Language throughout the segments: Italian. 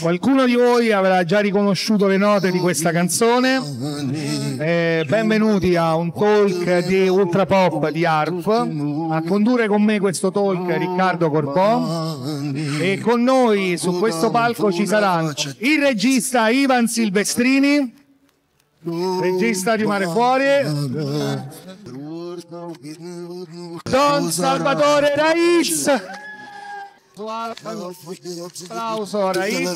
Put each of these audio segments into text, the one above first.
Qualcuno di voi avrà già riconosciuto le note di questa canzone. Eh, benvenuti a un talk di Ultra Pop di ARF. A condurre con me questo talk Riccardo Corpò e con noi su questo palco ci saranno il regista Ivan Silvestrini, regista di Mare Fuori, Don Salvatore Raiz. Applauso Raiz.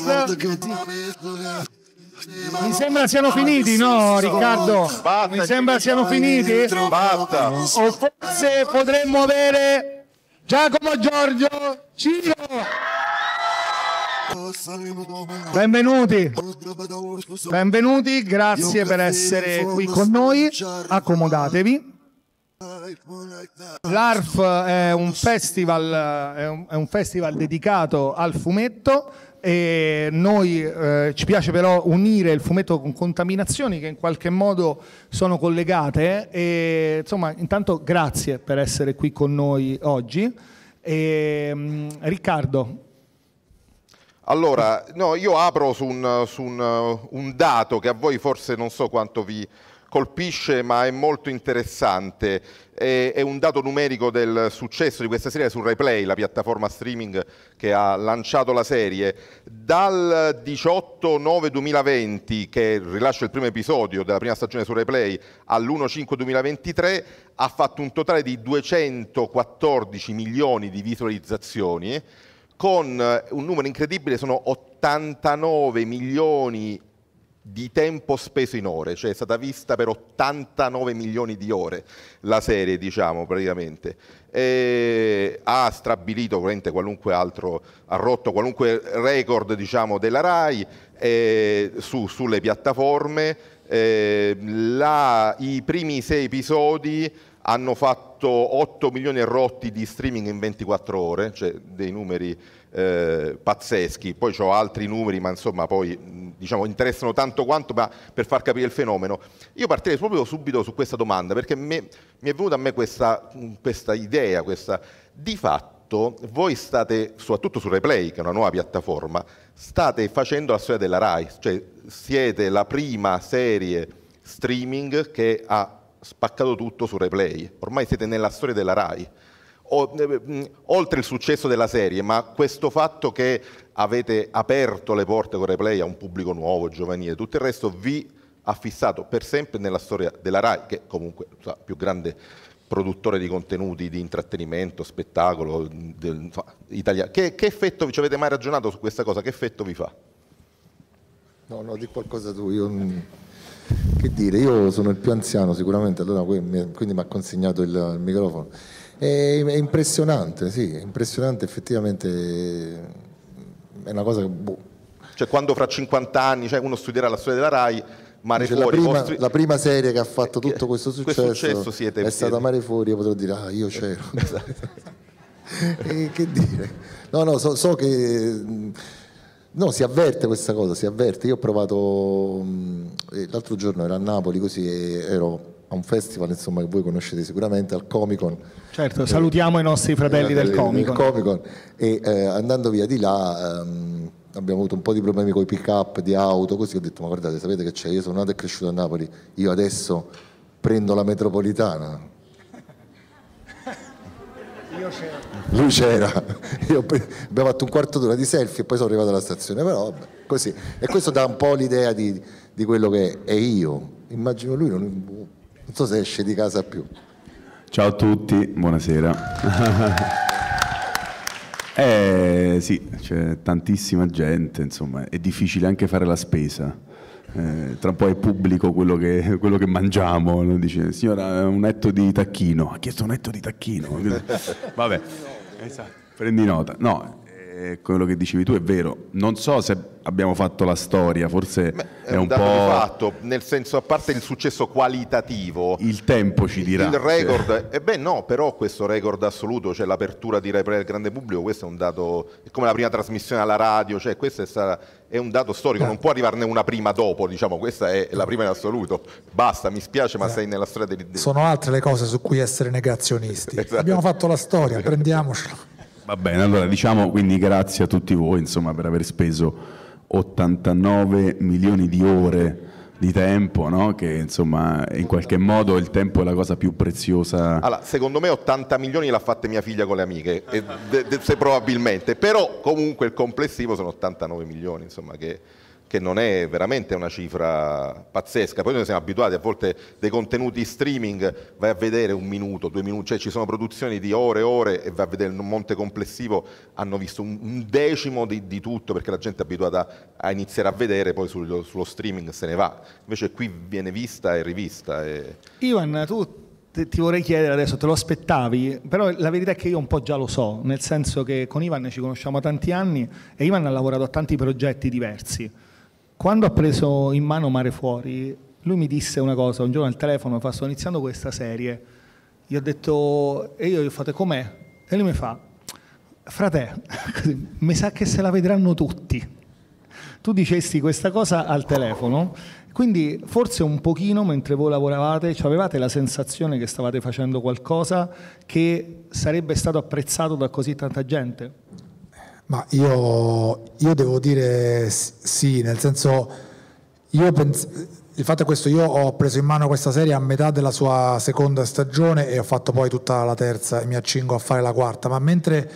Mi sembra siano finiti, no Riccardo? Mi sembra siano finiti? Basta. O forse potremmo avere Giacomo Giorgio Ciro. Benvenuti, benvenuti, grazie per essere qui con noi. Accomodatevi. L'ARF è un festival, è un, è un festival dedicato al fumetto e noi eh, ci piace però unire il fumetto con contaminazioni che in qualche modo sono collegate e insomma intanto grazie per essere qui con noi oggi. E, mh, Riccardo. Allora, no, io apro su, un, su un, un dato che a voi forse non so quanto vi colpisce, ma è molto interessante. È, è un dato numerico del successo di questa serie su Replay, la piattaforma streaming che ha lanciato la serie. Dal 18-9-2020, che rilascia il primo episodio della prima stagione su Replay, all'1-5-2023, ha fatto un totale di 214 milioni di visualizzazioni con eh, un numero incredibile, sono 89 milioni di tempo speso in ore, cioè è stata vista per 89 milioni di ore la serie, diciamo, praticamente. E ha strabilito veramente qualunque altro, ha rotto qualunque record, diciamo, della RAI eh, su- sulle piattaforme. Eh, la- I primi sei episodi hanno fatto 8 milioni e rotti di streaming in 24 ore, cioè dei numeri eh, pazzeschi. Poi ho altri numeri, ma insomma poi diciamo, interessano tanto quanto ma per far capire il fenomeno. Io partirei proprio subito su questa domanda, perché me- mi è venuta a me questa, questa idea, questa... di fatto voi state, soprattutto su Replay, che è una nuova piattaforma, state facendo la storia della RAI, cioè siete la prima serie streaming che ha spaccato tutto su Replay. Ormai siete nella storia della RAI. Eh, oltre il successo della serie, ma questo fatto che avete aperto le porte con Replay a un pubblico nuovo, giovanile, tutto il resto vi ha fissato per sempre nella storia della RAI, che comunque è il più grande produttore di contenuti di intrattenimento, spettacolo, del, insomma, italiano. Che, che effetto ci avete mai ragionato su questa cosa? Che effetto vi fa? No, no, di qualcosa tu. Io, che dire, io sono il più anziano sicuramente, allora quindi mi ha consegnato il, il microfono. È, è impressionante, sì, è impressionante, effettivamente è una cosa che... boh, Cioè quando fra 50 anni cioè, uno studierà la storia della RAI, Mare la, Fuori, prima, vostri- la prima serie che ha fatto tutto questo questo successo, successo siete- è stata Mare Fuori, io potrò dire, ah, io c'ero. Esatto. E che dire? No, no, so, so che... No, si avverte questa cosa, si avverte. Io ho provato, eh, l'altro giorno ero a Napoli così e ero a un festival insomma, che voi conoscete sicuramente, al Comic Con. certo salutiamo i nostri fratelli del Comico Comic-Con. E eh, andando via di là ehm, abbiamo avuto un po' di problemi con i pick up di auto, così ho detto ma guardate sapete che c'è, io sono nato e cresciuto a Napoli, io adesso prendo la metropolitana. Lui c'era, abbiamo fatto un quarto d'ora di selfie e poi sono arrivato alla stazione, però vabbè, così. E questo dà un po' l'idea di, di quello che è io. Immagino lui, non, non so se esce di casa più. Ciao a tutti, buonasera. eh sì, c'è tantissima gente, insomma, è difficile anche fare la spesa. Eh, tra un po' è pubblico quello che, quello che mangiamo, no? dice signora un etto di tacchino, ha chiesto un etto di tacchino. Vabbè, esatto. prendi nota. No, eh, quello che dicevi tu è vero, non so se abbiamo fatto la storia, forse È, è un, un dato di po' fatto, nel senso, a parte il successo qualitativo, il tempo ci dirà. il record, e beh no, però questo record assoluto, cioè l'apertura di Replay al grande pubblico, questo è un dato, è come la prima trasmissione alla radio, cioè questo è, stata- è un dato storico, non può arrivarne una prima dopo, diciamo, questa è la prima in assoluto. Basta, mi spiace, ma sei nella storia dei- Sono altre le cose su cui essere negazionisti. Esatto. Abbiamo fatto la storia, prendiamocela. Va bene, allora diciamo quindi grazie a tutti voi insomma, per aver speso 89 milioni di ore di tempo, no? che insomma in qualche modo il tempo è la cosa più preziosa. Allora, secondo me 80 milioni l'ha fatte mia figlia con le amiche, e de- de- se probabilmente, però comunque il complessivo sono 89 milioni, insomma, che, che non è veramente una cifra pazzesca. Poi noi siamo abituati a volte dei contenuti streaming, vai a vedere un minuto, due minuti, cioè ci sono produzioni di ore e ore e vai a vedere il monte complessivo, hanno visto un, decimo di, di, tutto perché la gente è abituata a iniziare a vedere, poi sullo, sullo streaming se ne va. Invece qui viene vista e rivista. E... Ivan, tu ti vorrei chiedere adesso, te lo aspettavi, però la verità è che io un po' già lo so, nel senso che con Ivan ci conosciamo tanti anni e Ivan ha lavorato a tanti progetti diversi. Quando ho preso in mano Mare Fuori, lui mi disse una cosa, un giorno al telefono, fa, sto iniziando questa serie, gli ho detto, e io gli ho fatto, com'è? E lui mi fa, frate, mi sa che se la vedranno tutti. Tu dicesti questa cosa al telefono, quindi forse un pochino mentre voi lavoravate avevate la sensazione che stavate facendo qualcosa che sarebbe stato apprezzato da così tanta gente? Ma io, io devo dire sì, nel senso, pens- il fatto è questo, io ho preso in mano questa serie a metà della sua seconda stagione e ho fatto poi tutta la terza e mi accingo a fare la quarta, ma mentre,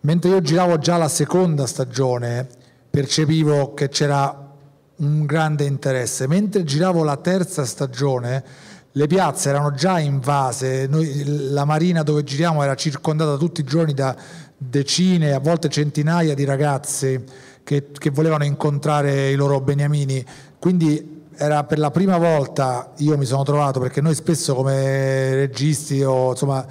mentre io giravo già la seconda stagione percepivo che c'era un grande interesse, mentre giravo la terza stagione le piazze erano già invase, noi, la marina dove giriamo era circondata tutti i giorni da decine, a volte centinaia di ragazzi che, che volevano incontrare i loro beniamini. Quindi era per la prima volta io mi sono trovato perché noi spesso come registi o insomma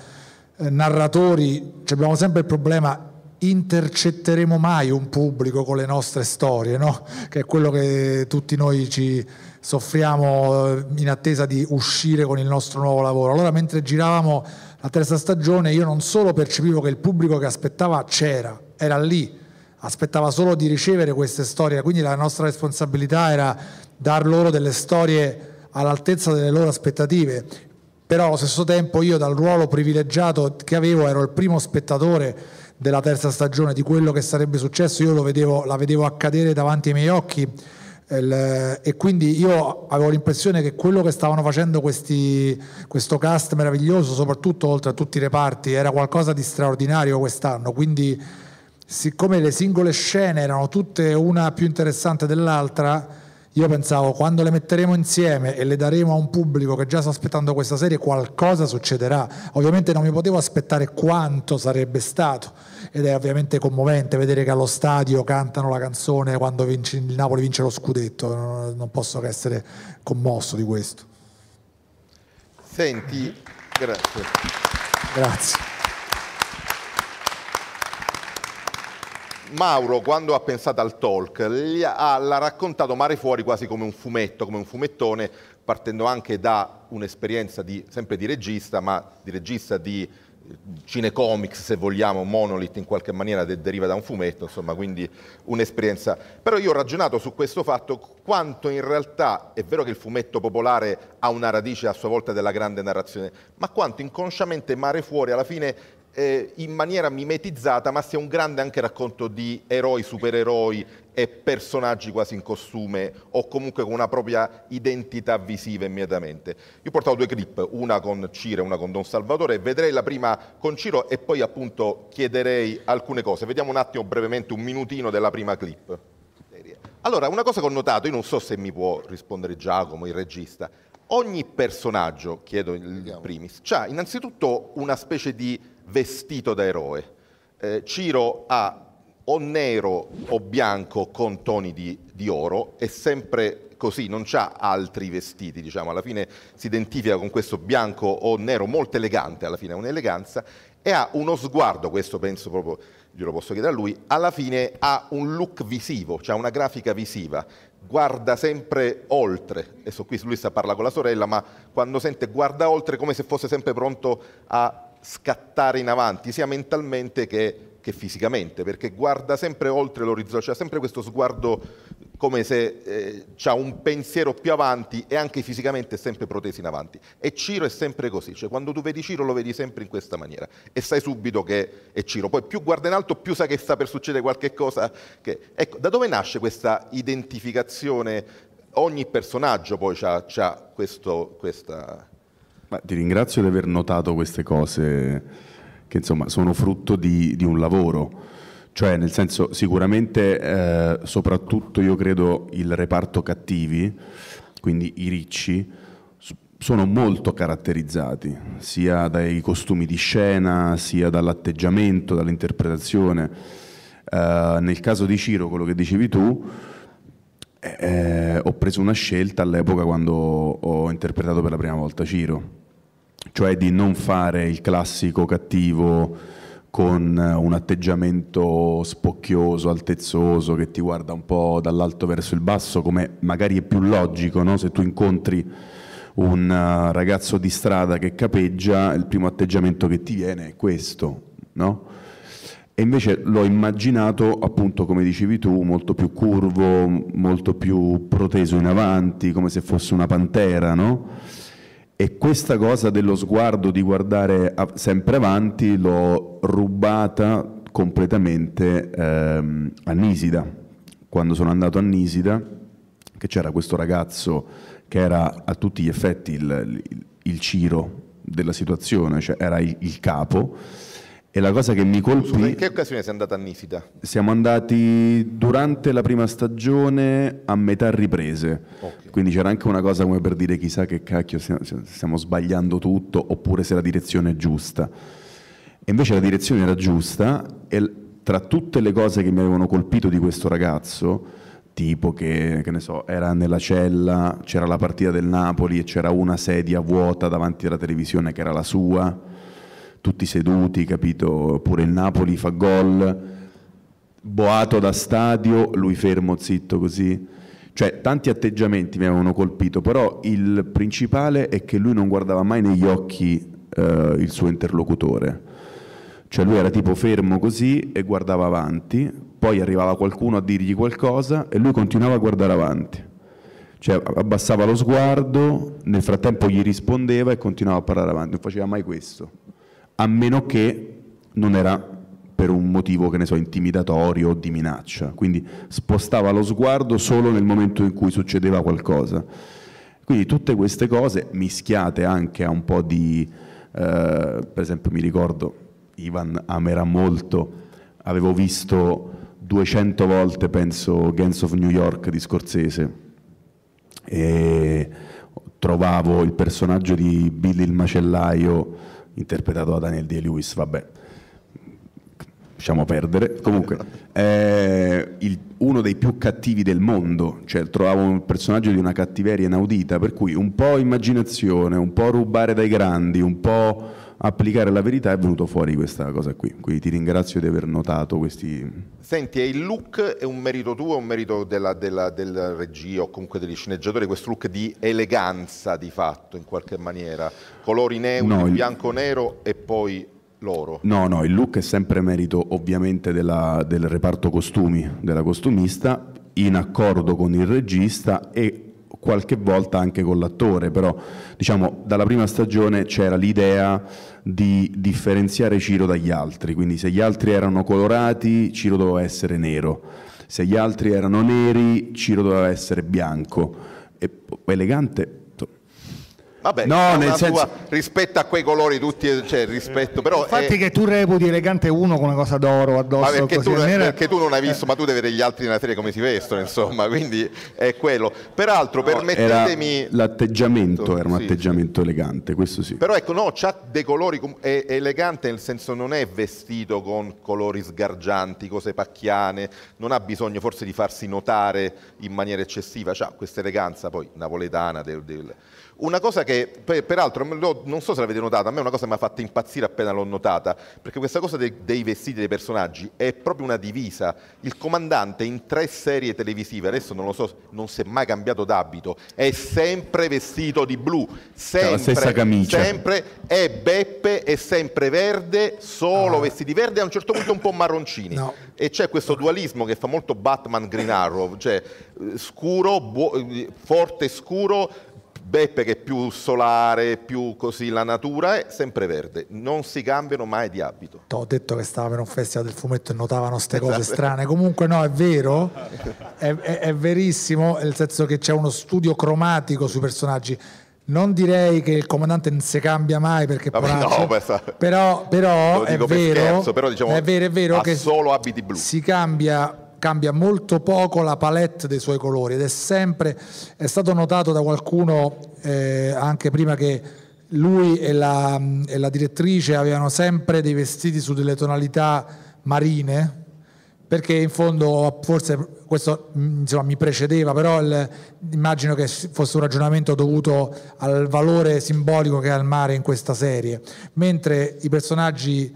eh, narratori abbiamo sempre il problema intercetteremo mai un pubblico con le nostre storie, no? che è quello che tutti noi ci soffriamo in attesa di uscire con il nostro nuovo lavoro. Allora mentre giravamo la terza stagione io non solo percepivo che il pubblico che aspettava c'era, era lì, aspettava solo di ricevere queste storie, quindi la nostra responsabilità era dar loro delle storie all'altezza delle loro aspettative, però allo stesso tempo io dal ruolo privilegiato che avevo ero il primo spettatore della terza stagione di quello che sarebbe successo, io vedevo, la vedevo accadere davanti ai miei occhi e quindi io avevo l'impressione che quello che stavano facendo questi, questo cast meraviglioso, soprattutto oltre a tutti i reparti, era qualcosa di straordinario quest'anno. Quindi, siccome le singole scene erano tutte una più interessante dell'altra, io pensavo quando le metteremo insieme e le daremo a un pubblico che già sta aspettando questa serie, qualcosa succederà. Ovviamente non mi potevo aspettare quanto sarebbe stato ed è ovviamente commovente vedere che allo stadio cantano la canzone quando vince, il Napoli vince lo scudetto, non posso che essere commosso di questo. Senti, grazie. Grazie. Mauro, quando ha pensato al talk, ha, l'ha raccontato Mare Fuori quasi come un fumetto, come un fumettone, partendo anche da un'esperienza di, sempre di regista, ma di regista di cinecomics, se vogliamo, Monolith in qualche maniera de- deriva da un fumetto, insomma, quindi un'esperienza. Però io ho ragionato su questo fatto, quanto in realtà è vero che il fumetto popolare ha una radice a sua volta della grande narrazione, ma quanto inconsciamente Mare Fuori alla fine eh, in maniera mimetizzata, ma sia un grande anche racconto di eroi, supereroi e personaggi quasi in costume o comunque con una propria identità visiva immediatamente. Io ho portato due clip, una con Ciro e una con Don Salvatore, vedrei la prima con Ciro e poi appunto chiederei alcune cose. Vediamo un attimo brevemente un minutino della prima clip. Allora, una cosa che ho notato, io non so se mi può rispondere Giacomo, il regista, ogni personaggio, chiedo il primis, ha innanzitutto una specie di vestito da eroe. Eh, Ciro ha o nero o bianco con toni di, di oro, è sempre così, non ha altri vestiti, diciamo, alla fine si identifica con questo bianco o nero molto elegante, alla fine ha un'eleganza, e ha uno sguardo, questo penso proprio, glielo posso chiedere a lui, alla fine ha un look visivo, cioè una grafica visiva, guarda sempre oltre, adesso qui lui sta a parlare con la sorella, ma quando sente guarda oltre come se fosse sempre pronto a scattare in avanti, sia mentalmente che, che fisicamente, perché guarda sempre oltre l'orizzonte, c'è sempre questo sguardo come se eh, ha un pensiero più avanti e anche fisicamente è sempre proteso in avanti. E Ciro è sempre così, cioè quando tu vedi Ciro lo vedi sempre in questa maniera e sai subito che è Ciro. Poi più guarda in alto più sai che sta per succedere qualche cosa. Che... Ecco, da dove nasce questa identificazione? Ogni personaggio poi ha questa... Ma ti ringrazio di aver notato queste cose che insomma sono frutto di, di un lavoro cioè, nel senso, sicuramente, eh, soprattutto io credo il reparto cattivi, quindi i ricci, sono molto caratterizzati, sia dai costumi di scena, sia dall'atteggiamento, dall'interpretazione. Eh, nel caso di Ciro, quello che dicevi tu, eh, ho preso una scelta all'epoca quando ho interpretato per la prima volta Ciro, cioè di non fare il classico cattivo con un atteggiamento spocchioso, altezzoso, che ti guarda un po' dall'alto verso il basso, come magari è più logico, no? se tu incontri un uh, ragazzo di strada che capeggia, il primo atteggiamento che ti viene è questo, no? E invece l'ho immaginato, appunto, come dicevi tu, molto più curvo, molto più proteso in avanti, come se fosse una pantera, no? E questa cosa dello sguardo di guardare sempre avanti l'ho rubata completamente ehm, a Nisida. Quando sono andato a Nisida, che c'era questo ragazzo che era a tutti gli effetti il, il, il Ciro della situazione, cioè era il, il capo, e la cosa che mi colpì... Scusa, in che occasione sei andata a Nisida? Siamo andati durante la prima stagione a metà riprese, okay. quindi c'era anche una cosa come per dire chissà che cacchio stiamo, stiamo sbagliando tutto oppure se la direzione è giusta. E invece la direzione era giusta e tra tutte le cose che mi avevano colpito di questo ragazzo, tipo che, che ne so, era nella cella, c'era la partita del Napoli e c'era una sedia vuota davanti alla televisione che era la sua, tutti seduti, capito? Pure il Napoli fa gol, boato da stadio, lui fermo, zitto così. Cioè, tanti atteggiamenti mi avevano colpito, però il principale è che lui non guardava mai negli occhi eh, il suo interlocutore. Cioè lui era tipo fermo così e guardava avanti, poi arrivava qualcuno a dirgli qualcosa e lui continuava a guardare avanti. Cioè abbassava lo sguardo, nel frattempo gli rispondeva e continuava a parlare avanti, non faceva mai questo a meno che non era per un motivo, che ne so, intimidatorio o di minaccia. Quindi spostava lo sguardo solo nel momento in cui succedeva qualcosa. Quindi tutte queste cose mischiate anche a un po' di... Eh, per esempio mi ricordo, Ivan amerà molto, avevo visto 200 volte, penso, Gangs of New York di Scorsese e trovavo il personaggio di Billy il macellaio interpretato da Daniel Day-Lewis, vabbè, lasciamo perdere. Comunque, è il, uno dei più cattivi del mondo, cioè trovavo un personaggio di una cattiveria inaudita, per cui un po' immaginazione, un po' rubare dai grandi, un po' applicare la verità è venuto fuori questa cosa qui. Quindi ti ringrazio di aver notato questi... Senti, il look è un merito tuo, è un merito della, della, della regia o comunque degli sceneggiatori, questo look di eleganza di fatto in qualche maniera, colori neutri, no, il... bianco-nero e poi l'oro. No, no, il look è sempre merito ovviamente della, del reparto costumi, della costumista, in accordo con il regista e qualche volta anche con l'attore, però diciamo dalla prima stagione c'era l'idea di differenziare Ciro dagli altri, quindi se gli altri erano colorati Ciro doveva essere nero, se gli altri erano neri Ciro doveva essere bianco, e, elegante Vabbè, no, nel senso... rispetto a quei colori tutti, cioè rispetto, però Infatti è... che tu reputi elegante uno con una cosa d'oro addosso perché, così, tu, perché tu non hai visto, eh. ma tu devi vedere gli altri nella serie come si vestono, insomma, quindi è quello. Peraltro, no, permettetemi... l'atteggiamento era un sì, atteggiamento sì. elegante, questo sì. Però ecco, no, c'ha dei colori, è elegante nel senso non è vestito con colori sgargianti, cose pacchiane, non ha bisogno forse di farsi notare in maniera eccessiva, ha questa eleganza poi napoletana del, del... Una cosa che che, per- peraltro, non so se l'avete notata, a me è una cosa che mi ha fatto impazzire appena l'ho notata, perché questa cosa dei, dei vestiti dei personaggi è proprio una divisa. Il comandante in tre serie televisive, adesso non lo so, non si è mai cambiato d'abito, è sempre vestito di blu, sempre, la stessa camicia. sempre, è Beppe, è sempre verde, solo vestiti verdi e a un certo punto un po' marroncini. No. E c'è questo dualismo che fa molto Batman Green Arrow, cioè eh, scuro, eh, forte scuro, Beppe che è più solare, più così la natura, è sempre verde. Non si cambiano mai di abito. Ho detto che stava per un festival del fumetto e notavano queste cose strane. Comunque, no, è vero, è, è- è verissimo, nel senso che c'è uno studio cromatico sui personaggi. Non direi che il comandante non si cambia mai perché Vabbè, no, però, però è per vero, scherzo, però diciamo è vero, è vero ha che solo abiti blu. si cambia, cambia molto poco la palette dei suoi colori ed è sempre, è stato notato da qualcuno eh, anche prima che lui e la, e la direttrice avevano sempre dei vestiti su delle tonalità marine perché in fondo forse questo mh, insomma, mi precedeva, però il- immagino che fosse un ragionamento dovuto al valore simbolico che ha il mare in questa serie, mentre i personaggi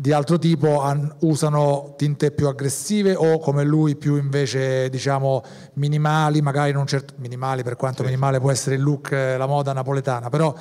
di altro tipo han- usano tinte più aggressive o come lui più invece diciamo minimali, magari non certo minimali per quanto minimale può essere il look, eh, la moda napoletana, però,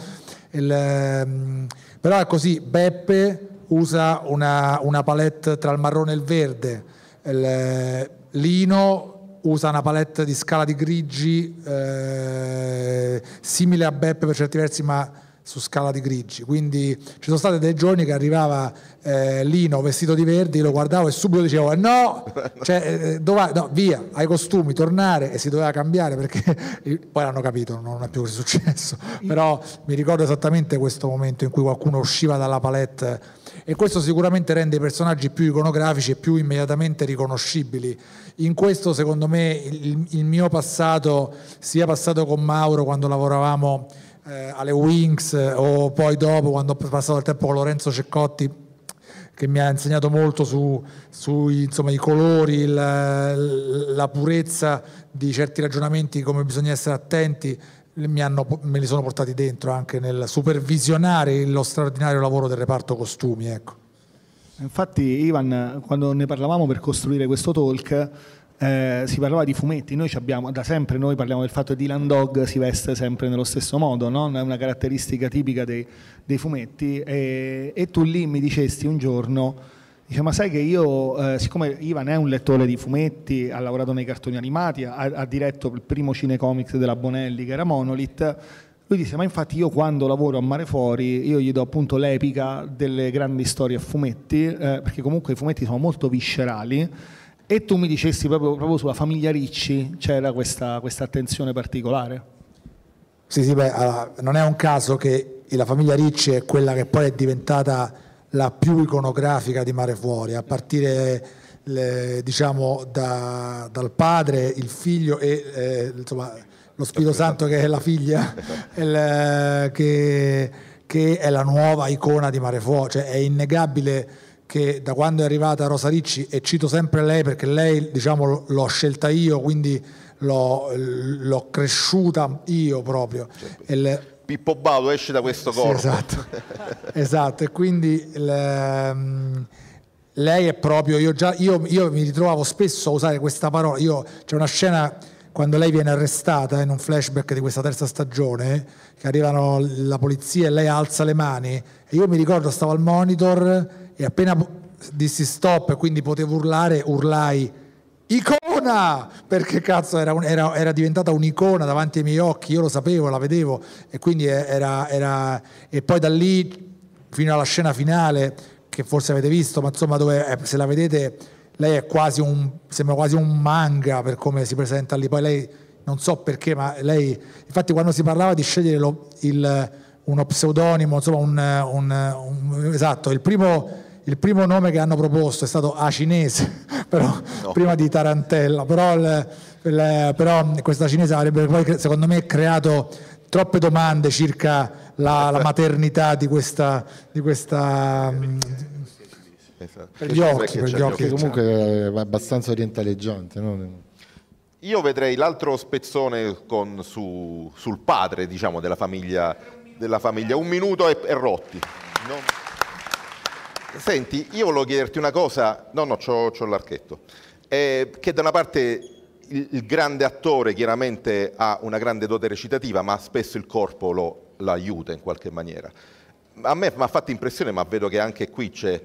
il, ehm, però è così, Beppe usa una, una palette tra il marrone e il verde, il, Lino usa una palette di scala di grigi eh, simile a Beppe per certi versi ma su scala di grigi quindi ci sono stati dei giorni che arrivava eh, Lino vestito di verde io lo guardavo e subito dicevo eh, no, cioè, eh, dov'è? no via ai costumi tornare e si doveva cambiare perché poi l'hanno capito non è più successo però mi ricordo esattamente questo momento in cui qualcuno usciva dalla palette e questo sicuramente rende i personaggi più iconografici e più immediatamente riconoscibili. In questo, secondo me, il, il mio passato, sia passato con Mauro quando lavoravamo eh, alle Wings eh, o poi dopo quando ho passato il tempo con Lorenzo Ceccotti, che mi ha insegnato molto su, sui i colori, il- la purezza di certi ragionamenti, come bisogna essere attenti, hanno- me li sono portati dentro anche nel supervisionare lo straordinario lavoro del reparto costumi. Ecco. Infatti, Ivan, quando ne parlavamo per costruire questo talk, eh, si parlava di fumetti. Noi abbiamo, da sempre noi parliamo del fatto che Dylan Dog si veste sempre nello stesso modo, no? è una caratteristica tipica dei, dei fumetti. E, e tu lì mi dicesti un giorno, dice, ma sai che io, eh, siccome Ivan è un lettore di fumetti, ha lavorato nei cartoni animati, ha, ha diretto il primo cinecomics della Bonelli che era Monolith, lui disse, ma infatti io quando lavoro a Mare Fuori, io gli do appunto l'epica delle grandi storie a fumetti, eh, perché comunque i fumetti sono molto viscerali, e tu mi dicessi proprio, proprio sulla famiglia Ricci c'era questa, questa attenzione particolare. Sì, sì, beh, allora, non è un caso che la famiglia Ricci è quella che poi è diventata la più iconografica di Mare Fuori, a partire le- diciamo da- dal padre, il figlio e eh, insomma, lo Spirito Santo che è la figlia, il- che, che è la nuova icona di Mare Fuori, cioè è innegabile che da quando è arrivata Rosa Ricci, e cito sempre lei perché lei diciamo, l'ho scelta io, quindi l'ho, l'ho cresciuta io proprio. Il- Pippo Baudo esce da questo sì, corpo. esatto, esatto, e quindi il, ehm, lei è proprio, io, già, io, io mi ritrovavo spesso a usare questa parola, io, c'è una scena quando lei viene arrestata in un flashback di questa terza stagione, che arrivano la polizia e lei alza le mani, e io mi ricordo stavo al monitor e appena dissi stop quindi potevo urlare, urlai Icona! Perché cazzo era, un- era- era diventata un'icona davanti ai miei occhi, io lo sapevo, la vedevo e quindi era, era- e poi da lì fino alla scena finale che forse avete visto, ma insomma dove eh, se la vedete lei è quasi un sembra quasi un manga per come si presenta lì. Poi lei non so perché, ma lei infatti quando si parlava di scegliere lo- il- uno pseudonimo, insomma un, un- un- esatto, il primo il primo nome che hanno proposto è stato A cinese, però prima di Tarantella, però, il- il- però questa cinese avrebbe poi secondo me creato troppe domande circa la, la maternità di questa, di questa mm, Esatto. per gli occhi, per gli occhi. Comunque è abbastanza orientaleggiante. no? Io vedrei l'altro spezzone con, su, sul padre, diciamo, della famiglia, della famiglia. Un minuto e, e rotti. No? Senti, io volevo chiederti una cosa. No, no, c'ho, c'ho l'archetto. Eh, che da una parte il, grande attore chiaramente ha una grande dote recitativa, ma spesso il corpo lo, l'aiuta in qualche maniera. A me mi ha fatto impressione, ma vedo che anche qui c'è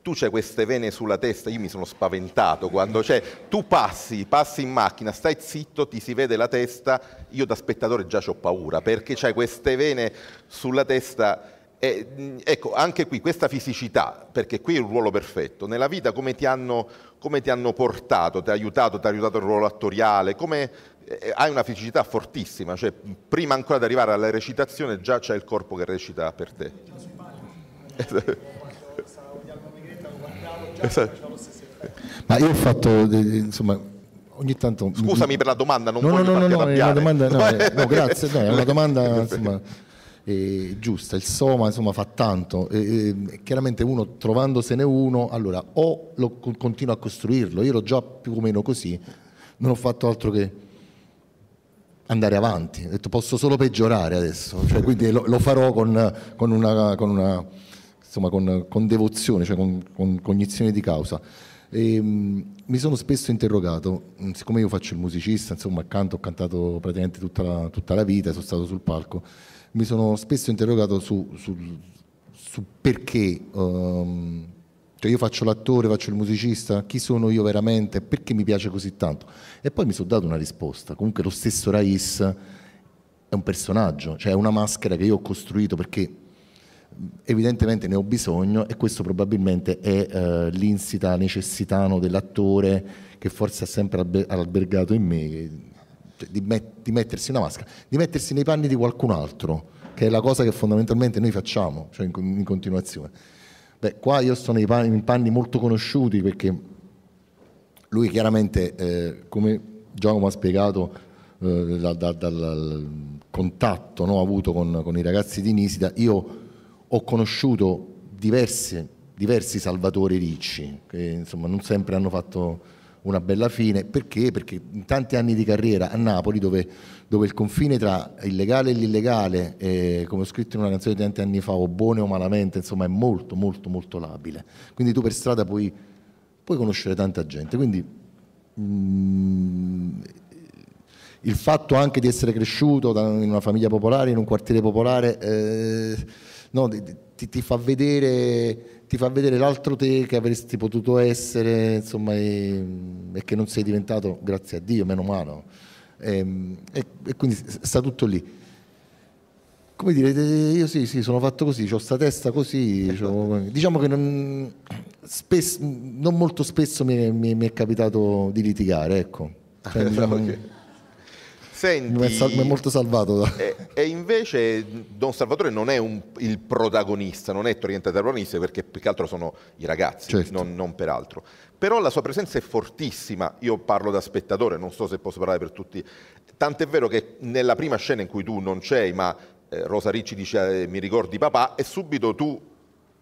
tu c'hai queste vene sulla testa, io mi sono spaventato quando c'è, tu passi, passi in macchina, stai zitto, ti si vede la testa, io da spettatore già ho paura perché c'hai queste vene sulla testa. E, ecco, anche qui questa fisicità, perché qui è il ruolo perfetto, nella vita come ti hanno, come ti hanno portato, ti ha aiutato, ti ha aiutato il ruolo attoriale, come eh, hai una fisicità fortissima, cioè prima ancora di arrivare alla recitazione già c'è il corpo che recita per te. Esatto. Ma io ho fatto, insomma, ogni tanto... Scusami per la domanda, non no, voglio no, no, no, è una domanda, no, eh, no, grazie, no, è una domanda insomma, eh, giusta, il Soma insomma, fa tanto, eh, chiaramente uno trovandosene uno, allora o lo continua a costruirlo, io ero già più o meno così, non ho fatto altro che andare avanti, ho detto posso solo peggiorare adesso, cioè, quindi lo, lo farò con, con una... Con una insomma, con, con, devozione, cioè con, con cognizione di causa. E, mh, mi sono spesso interrogato, mh, siccome io faccio il musicista, insomma, canto, ho cantato praticamente tutta la, tutta la, vita, sono stato sul palco, mi sono spesso interrogato su, su, su perché, um, cioè io faccio l'attore, faccio il musicista, chi sono io veramente, perché mi piace così tanto? E poi mi sono dato una risposta, comunque lo stesso Rais è un personaggio, cioè è una maschera che io ho costruito perché evidentemente ne ho bisogno e questo probabilmente è eh, l'insita necessitano dell'attore che forse ha sempre alber- albergato in me, cioè di, met- di, mettersi una maschera, di mettersi nei panni di qualcun altro, che è la cosa che fondamentalmente noi facciamo, cioè in, in continuazione. Beh, qua io sto nei panni, in panni molto conosciuti perché lui chiaramente, eh, come Giacomo ha spiegato, eh, da, da, dal contatto no, avuto con, con i ragazzi di Nisida, io ho conosciuto diversi, diversi Salvatori Ricci, che insomma non sempre hanno fatto una bella fine, perché? Perché in tanti anni di carriera a Napoli, dove, dove il confine tra il legale e l'illegale, eh, come ho scritto in una canzone di tanti anni fa, o buone o malamente, insomma è molto molto molto labile. Quindi tu per strada puoi, puoi conoscere tanta gente. Quindi mm, il fatto anche di essere cresciuto in una famiglia popolare, in un quartiere popolare, eh, no, ti, ti, fa vedere, ti, fa vedere, l'altro te che avresti potuto essere, insomma, e, e che non sei diventato, grazie a Dio, meno male. E, ehm, e, e, quindi sta tutto lì. Come dire, io sì, sì, sono fatto così, ho sta testa così, diciamo che non, spesso, non molto spesso mi, mi, mi, è capitato di litigare, ecco. Cioè, diciamo, okay. Senti, mi, è molto salvato. E, e, invece Don Salvatore non è un, il protagonista, non è orientato ai protagonisti perché più che altro sono i ragazzi, certo. non, non per altro. Però la sua presenza è fortissima, io parlo da spettatore, non so se posso parlare per tutti, tant'è vero che nella prima scena in cui tu non c'hai, ma eh, Rosa Ricci dice eh, mi ricordi papà, e subito tu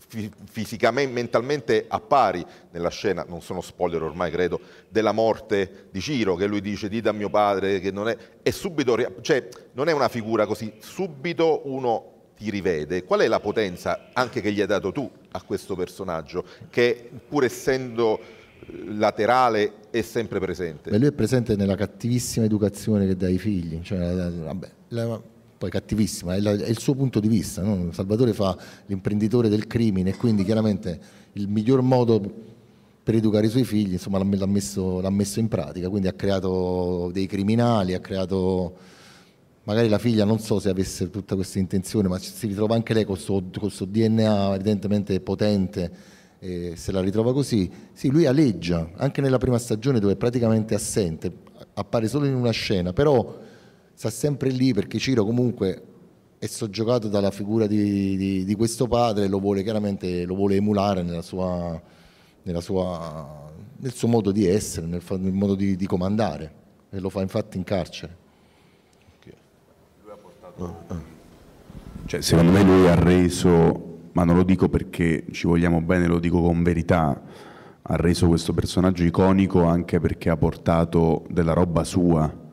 fisicamente, mentalmente a pari nella scena, non sono spoiler ormai credo, della morte di Ciro, che lui dice dite a mio padre che non è, e subito, cioè non è una figura così, subito uno ti rivede. Qual è la potenza anche che gli hai dato tu a questo personaggio, che pur essendo eh, laterale è sempre presente? Beh, lui è presente nella cattivissima educazione che dà ai figli, cioè, vabbè, la, poi cattivissima, è, la, è, il suo punto di vista. No? Salvatore fa l'imprenditore del crimine e quindi chiaramente il miglior modo per educare i suoi figli insomma, l'ha, messo, messo in pratica, quindi ha creato dei criminali, ha creato magari la figlia non so se avesse tutta questa intenzione, ma si ritrova anche lei con il suo DNA evidentemente potente, se la ritrova così. Sì, lui aleggia, anche nella prima stagione dove è praticamente assente, appare solo in una scena, però sta sempre lì perché Ciro comunque è soggiogato dalla figura di, di, di questo padre, lo vuole chiaramente lo vuole emulare nella sua, nella sua, nel suo modo di essere, nel, nel modo di, di, comandare e lo fa infatti in carcere. Cioè, secondo me lui ha reso, ma non lo dico perché ci vogliamo bene, lo dico con verità, ha reso questo personaggio iconico anche perché ha portato della roba sua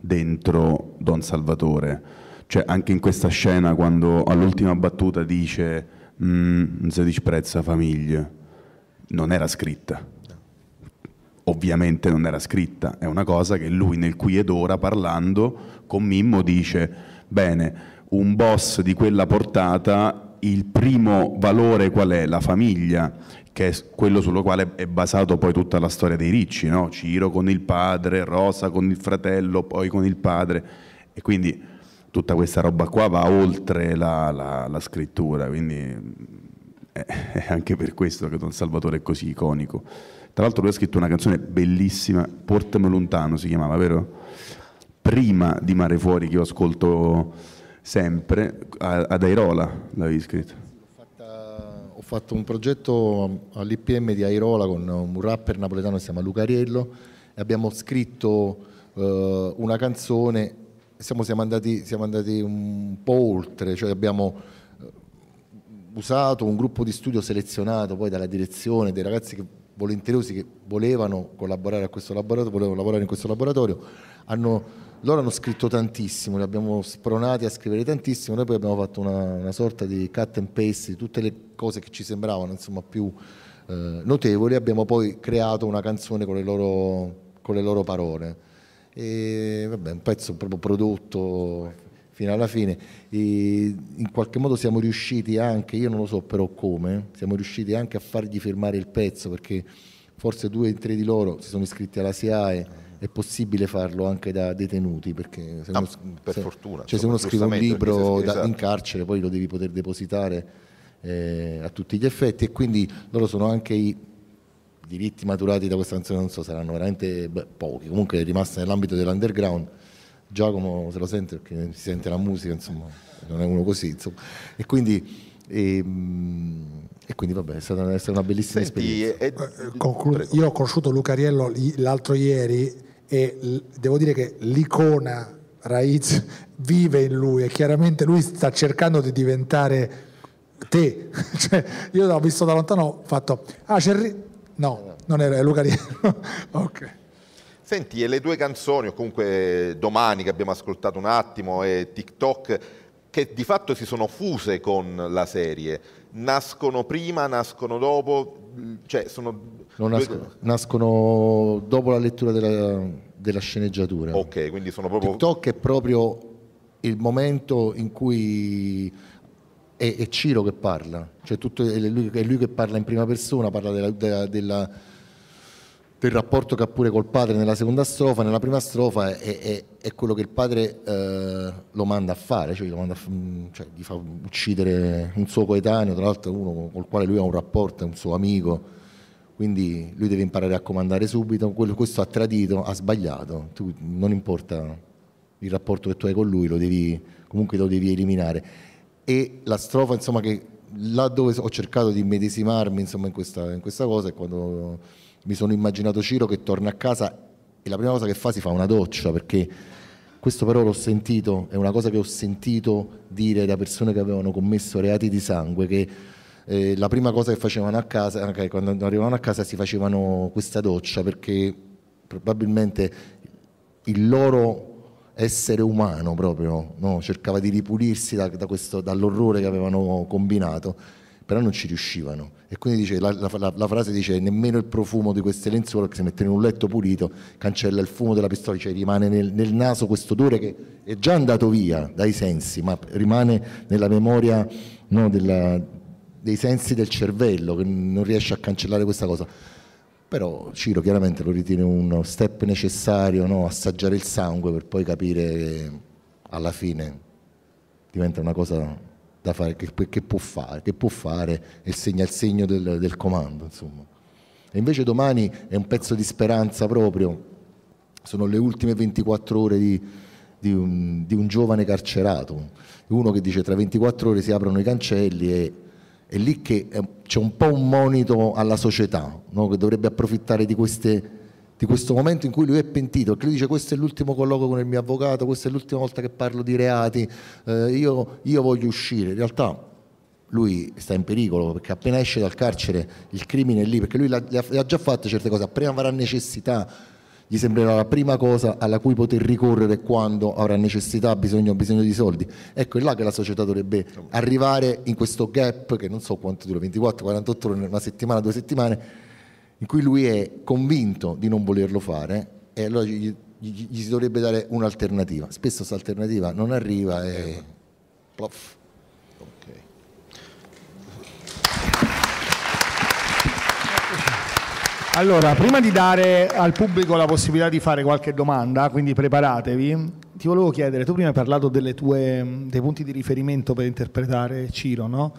dentro Don Salvatore. Cioè anche in questa scena quando all'ultima battuta dice mm, non si disprezza famiglia, non era scritta. Ovviamente non era scritta, è una cosa che lui nel qui ed ora parlando con Mimmo dice, bene, un boss di quella portata, il primo valore qual è? La famiglia, che è quello sullo quale è basato poi tutta la storia dei ricci, no? Ciro con il padre, Rosa con il fratello, poi con il padre, e quindi tutta questa roba qua va oltre la, la, la scrittura, quindi è anche per questo che Don Salvatore è così iconico. Tra l'altro lui ha scritto una canzone bellissima, Portami lontano si chiamava, vero? Prima di Mare Fuori che io ascolto sempre, ad Airola l'avevi scritto. Fatto un progetto all'IPM di Airola con un rapper napoletano che si chiama Lucariello e abbiamo scritto uh, una canzone, siamo, siamo, andati, siamo andati un po' oltre, cioè abbiamo usato un gruppo di studio selezionato poi dalla direzione dei ragazzi che, volenterosi che volevano collaborare a questo laboratorio, volevano lavorare in questo laboratorio, hanno, loro hanno scritto tantissimo, li abbiamo spronati a scrivere tantissimo, noi poi abbiamo fatto una, una sorta di cut and paste di tutte le cose che ci sembravano insomma, più eh, notevoli, abbiamo poi creato una canzone con le loro, con le loro parole. E vabbè, un pezzo proprio prodotto fino alla fine. E in qualche modo siamo riusciti anche, io non lo so però come, siamo riusciti anche a fargli firmare il pezzo perché forse due o tre di loro si sono iscritti alla SIAE è possibile farlo anche da detenuti perché se uno, ah, per se, fortuna cioè se uno scrive un libro da, in carcere poi lo devi poter depositare eh, a tutti gli effetti e quindi loro sono anche i diritti maturati da questa canzone non so saranno veramente beh, pochi comunque è rimasta nell'ambito dell'underground Giacomo se lo sente perché si sente la musica, insomma, non è uno così, insomma. E quindi, e, ehm, e quindi vabbè, è stata, è stata una bellissima Senti, esperienza. Eh, eh, concludo, io ho conosciuto Lucariello l'altro ieri e devo dire che l'icona Raiz vive in lui e chiaramente lui sta cercando di diventare te. cioè, io l'ho visto da lontano, ho fatto, ah c'è... Ri-". No, non era Lucariello. ok. Senti, e le due canzoni, o comunque domani che abbiamo ascoltato un attimo, e TikTok, che di fatto si sono fuse con la serie, nascono prima, nascono dopo? Cioè, sono nascono, nascono, dopo la lettura della, della, sceneggiatura. Ok, quindi sono proprio... TikTok è proprio il momento in cui è, è Ciro che parla, cioè tutto, è, lui, è, lui, che parla in prima persona, parla della, della, della del rapporto che ha pure col padre nella seconda strofa, nella prima strofa è, è, è quello che il padre eh, lo manda a fare, cioè, manda a, cioè, gli fa uccidere un suo coetaneo, tra l'altro uno col quale lui ha un rapporto, è un suo amico, quindi lui deve imparare a comandare subito, quello, questo ha tradito, ha sbagliato, tu, non importa il rapporto che tu hai con lui, lo devi, comunque lo devi eliminare. E la strofa insomma che là dove ho cercato di medesimarmi insomma, in, questa, in questa cosa è quando mi sono immaginato Ciro che torna a casa e la prima cosa che fa si fa una doccia perché questo però l'ho sentito, è una cosa che ho sentito dire da persone che avevano commesso reati di sangue, che eh, la prima cosa che facevano a casa, okay, quando arrivavano a casa si facevano questa doccia perché probabilmente il loro essere umano proprio no? cercava di ripulirsi da, da questo, dall'orrore che avevano combinato però non ci riuscivano. E quindi dice, la, la, la, frase dice nemmeno il profumo di queste lenzuola che si mette in un letto pulito cancella il fumo della pistola, cioè rimane nel, nel naso questo odore che è già andato via dai sensi, ma rimane nella memoria no, della, dei sensi del cervello che non riesce a cancellare questa cosa. Però Ciro chiaramente lo ritiene uno step necessario, no? assaggiare il sangue per poi capire che alla fine diventa una cosa da fare, che, che, può fare, che può fare e segna il segno del, del comando. Insomma. E invece domani è un pezzo di speranza proprio, sono le ultime 24 ore di, di, un, di un, giovane carcerato, uno che dice tra 24 ore si aprono i cancelli e è lì che c'è un po' un monito alla società no? che dovrebbe approfittare di queste di questo momento in cui lui è pentito, perché lui dice questo è l'ultimo colloquio con il mio avvocato, questa è l'ultima volta che parlo di reati, eh, io, io, voglio uscire. In realtà lui sta in pericolo perché appena esce dal carcere il crimine è lì, perché lui le ha già fatte certe cose, appena avrà necessità gli sembrerà la prima cosa alla cui poter ricorrere quando avrà necessità, bisogno, bisogno di soldi. Ecco, è là che la società dovrebbe arrivare in questo gap che non so quanto dura, 24, 48 ore, una settimana, due settimane, in cui lui è convinto di non volerlo fare e allora gli, gli, gli si dovrebbe dare un'alternativa. Spesso questa alternativa non arriva e... Plof. Allora, prima di dare al pubblico la possibilità di fare qualche domanda, quindi preparatevi, ti volevo chiedere, tu prima hai parlato tue, dei punti di riferimento per interpretare Ciro, no?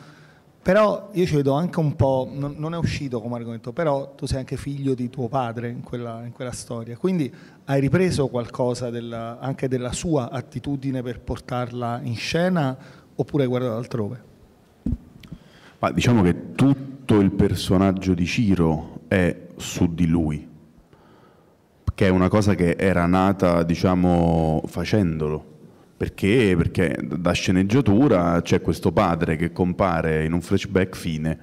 Però io ci vedo anche un po', non, è uscito come argomento, però tu sei anche figlio di tuo padre in quella, in quella storia, quindi hai ripreso qualcosa della, anche della sua attitudine per portarla in scena oppure hai guardato altrove? Ma diciamo che tutto il personaggio di Ciro è su di lui, che è una cosa che era nata, diciamo, facendolo. Perché? Perché da sceneggiatura c'è questo padre che compare in un flashback fine,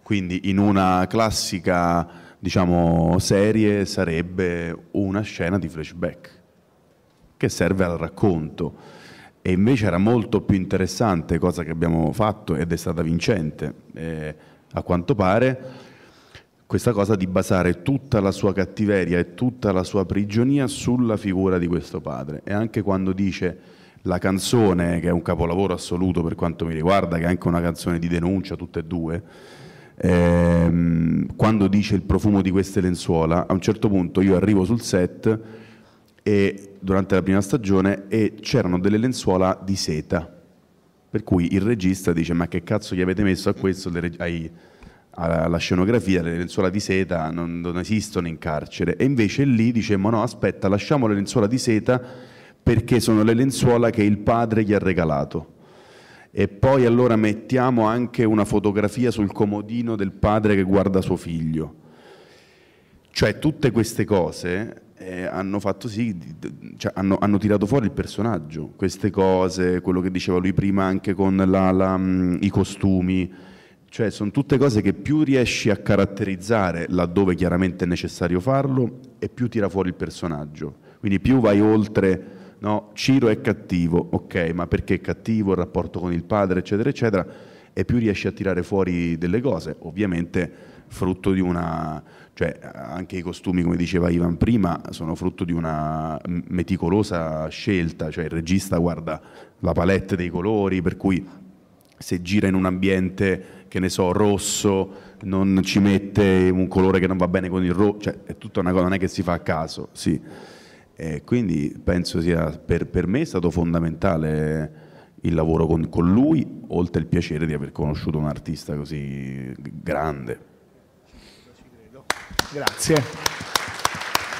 quindi in una classica, diciamo, serie sarebbe una scena di flashback che serve al racconto. E invece era molto più interessante, cosa che abbiamo fatto ed è stata vincente, eh, a quanto pare, questa cosa di basare tutta la sua cattiveria e tutta la sua prigionia sulla figura di questo padre. E anche quando dice la canzone, che è un capolavoro assoluto per quanto mi riguarda, che è anche una canzone di denuncia, tutte e due, ehm, quando dice il profumo di queste lenzuola, a un certo punto io arrivo sul set e, durante la prima stagione e c'erano delle lenzuola di seta, per cui il regista dice ma che cazzo gli avete messo a questo? Ai alla scenografia, le lenzuola di seta non, non, esistono in carcere. E invece lì dicemmo no aspetta lasciamo le lenzuola di seta perché sono le lenzuola che il padre gli ha regalato. E poi allora mettiamo anche una fotografia sul comodino del padre che guarda suo figlio. Cioè tutte queste cose eh, hanno fatto sì, cioè, hanno, hanno, tirato fuori il personaggio. Queste cose, quello che diceva lui prima anche con la, la, i costumi. Cioè sono tutte cose che più riesci a caratterizzare laddove chiaramente è necessario farlo e più tira fuori il personaggio. Quindi più vai oltre, no, Ciro è cattivo, ok, ma perché è cattivo, il rapporto con il padre, eccetera, eccetera, e più riesci a tirare fuori delle cose, ovviamente frutto di una, cioè anche i costumi, come diceva Ivan prima, sono frutto di una meticolosa scelta, cioè il regista guarda la palette dei colori, per cui se gira in un ambiente che ne so, rosso, non ci mette un colore che non va bene con il rosso, cioè è tutta una cosa, non è che si fa a caso, sì. E quindi penso sia, per, per, me è stato fondamentale il lavoro con, con lui, oltre il piacere di aver conosciuto un artista così grande. Grazie.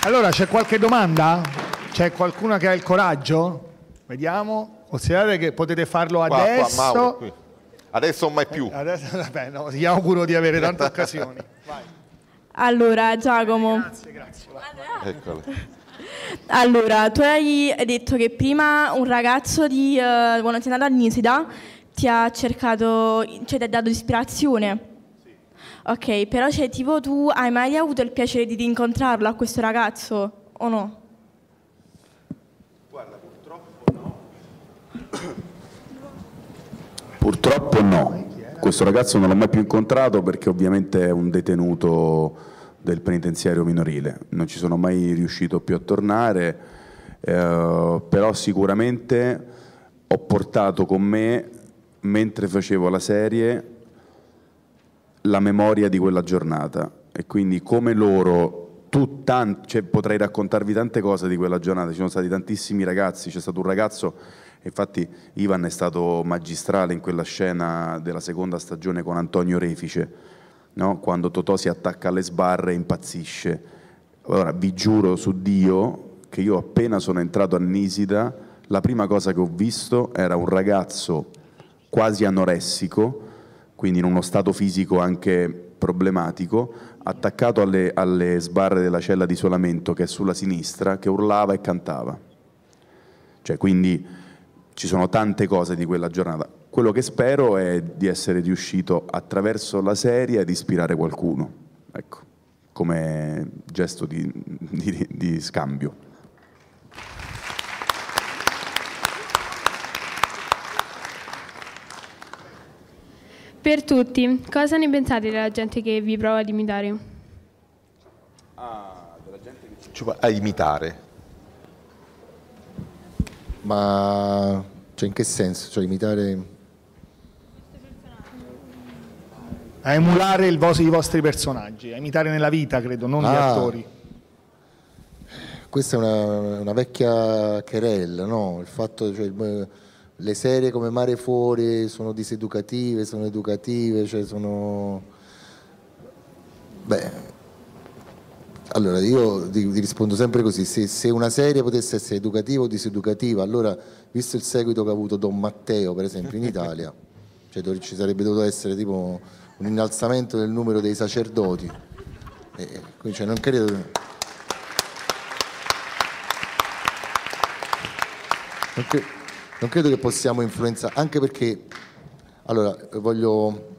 Allora, c'è qualche domanda? C'è qualcuno che ha il coraggio? Vediamo. Considerate che potete farlo adesso. Qua, qua, Mauro, Adesso mai più. Adesso, vabbè, no, ti auguro di avere tante occasioni. Vai. Allora, Giacomo. Grazie, grazie. Eccola. Allora, tu hai detto che prima un ragazzo di, uh, quando sei andato a Nisida ti ha cercato, cioè ti ha dato ispirazione. Sì. Ok, però cioè, tipo tu hai mai avuto il piacere di incontrarlo a questo ragazzo o no? Guarda, purtroppo no. Purtroppo no. Questo ragazzo non l'ho mai più incontrato perché ovviamente è un detenuto del penitenziario minorile. Non ci sono mai riuscito più a tornare, eh, però sicuramente ho portato con me, mentre facevo la serie, la memoria di quella giornata. E quindi come loro tu cioè, potrei raccontarvi tante cose di quella giornata, ci sono stati tantissimi ragazzi, c'è stato un ragazzo Infatti Ivan è stato magistrale in quella scena della seconda stagione con Antonio Refice, no? quando Totò si attacca alle sbarre e impazzisce. Allora vi giuro su Dio che io appena sono entrato a Nisida, la prima cosa che ho visto era un ragazzo quasi anoressico, quindi in uno stato fisico anche problematico, attaccato alle, alle sbarre della cella di isolamento che è sulla sinistra, che urlava e cantava. Cioè, quindi ci sono tante cose di quella giornata. Quello che spero è di essere riuscito attraverso la serie ad ispirare qualcuno, ecco, come gesto di, di, di scambio. Per tutti, cosa ne pensate della gente che vi prova ad imitare? Ah, della gente che ci va a imitare. Ma cioè, in che senso? Cioè imitare... A emulare il vos- i vostri personaggi, a imitare nella vita, credo, non gli Ah. attori. Questa è una, una vecchia querella, no? Il fatto, cioè, il- le serie come Mare Fuori sono diseducative, sono educative, cioè sono... Beh, allora io ti, ti rispondo sempre così, se, se una serie potesse essere educativa o diseducativa, allora, visto il seguito che ha avuto Don Matteo, per esempio, in Italia, cioè, ci sarebbe dovuto essere tipo un innalzamento del numero dei sacerdoti. E, cioè, non credo... Non, cre- non credo che possiamo influenzare, anche perché, allora, voglio...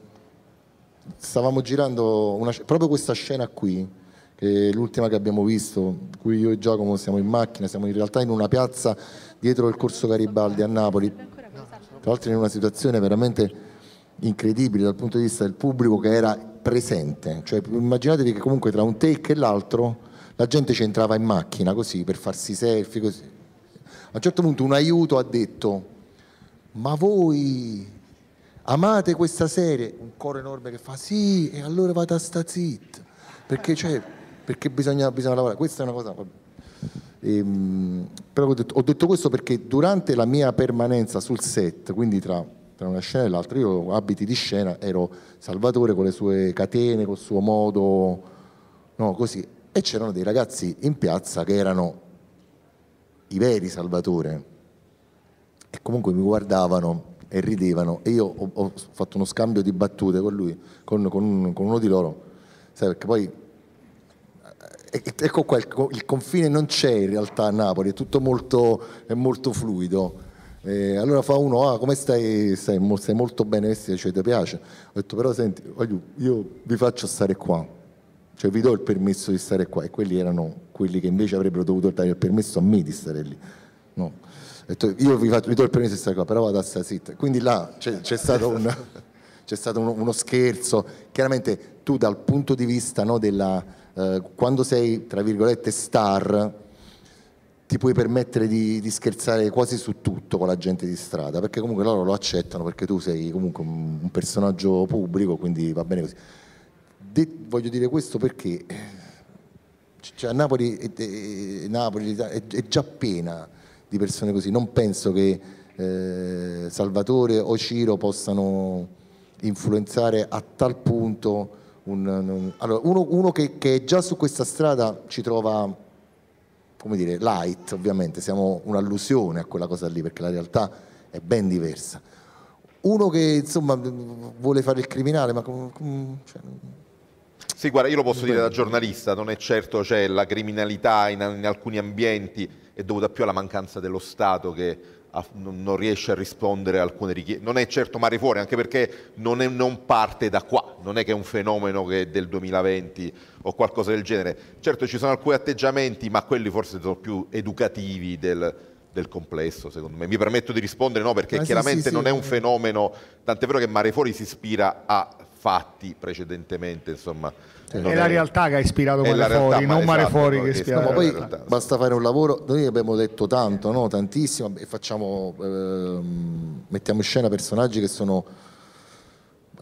Stavamo girando una proprio questa scena qui, che è l'ultima che abbiamo visto, in cui io e Giacomo siamo in macchina, siamo in realtà in una piazza dietro il Corso Garibaldi a Napoli, tra l'altro in una situazione veramente incredibile dal punto di vista del pubblico che era presente, cioè immaginatevi che comunque tra un take e l'altro la gente ci entrava in macchina così per farsi selfie così. A un certo punto un aiuto ha detto ma voi amate questa serie? Un coro enorme che fa sì e allora vado a sta zitta perché, cioè, perché bisogna, bisogna lavorare. Questa è una cosa... Ehm, però ho detto, ho detto questo perché durante la mia permanenza sul set, quindi tra, tra una scena e l'altra, io abiti di scena, ero Salvatore con le sue catene, col suo modo, no, così, e c'erano dei ragazzi in piazza che erano i veri Salvatore. E comunque mi guardavano e ridevano. E io ho, ho fatto uno scambio di battute con lui, con, con con uno di loro, sai, perché poi e- e- ecco qua, il confine non c'è in realtà a Napoli, è tutto molto, è molto fluido. E allora fa uno, ah come stai? Stai, stai molto bene vestito, cioè ti piace? Ho detto però senti, voglio- io vi faccio stare qua, cioè vi do il permesso di stare qua e quelli erano quelli che invece avrebbero dovuto dare il permesso a me di stare lì. No. Detto, io vi, faccio- vi do il permesso di stare qua, però vado a stare zitta. Quindi là c'è, c'è stato, un, c'è stato uno, uno scherzo. Chiaramente tu dal punto di vista no, della... eh, quando sei, tra virgolette, star, ti puoi permettere di, di scherzare quasi su tutto con la gente di strada, perché comunque loro lo accettano, perché tu sei comunque un, personaggio pubblico, quindi va bene così. De- voglio dire questo perché cioè, Napoli, è, è- Napoli è, è già piena di persone così. Non penso che eh, Salvatore o Ciro possano influenzare a tal punto un, un- allora, uno, uno che, che è già su questa strada ci trova come dire light ovviamente siamo un'allusione a quella cosa lì perché la realtà è ben diversa. Uno che insomma vuole fare il criminale ma com- com- cioè, Sì, guarda, io lo posso dire da giornalista, non è certo, cioè, la criminalità in, in alcuni ambienti è dovuta più alla mancanza dello Stato che a- non, riesce a rispondere a alcune richieste. Non è certo mare fuori, anche perché non, è- non parte da qua, non è che è un fenomeno che è del 2020 o qualcosa del genere. Certo ci sono alcuni atteggiamenti, ma quelli forse sono più educativi del, del complesso, secondo me. Mi permetto di rispondere no, perché Ah, sì, chiaramente sì, sì. non è un fenomeno, tant'è vero che Mare Fuori si ispira a fatti precedentemente, insomma. non È la realtà che ha ispirato è Mare Fuori, realtà, non ma Mare esatto, Fuori che ispira. No, poi realtà, basta fare un lavoro, noi abbiamo detto tanto, no? tantissimo, e facciamo, ehm, mettiamo in scena personaggi che sono,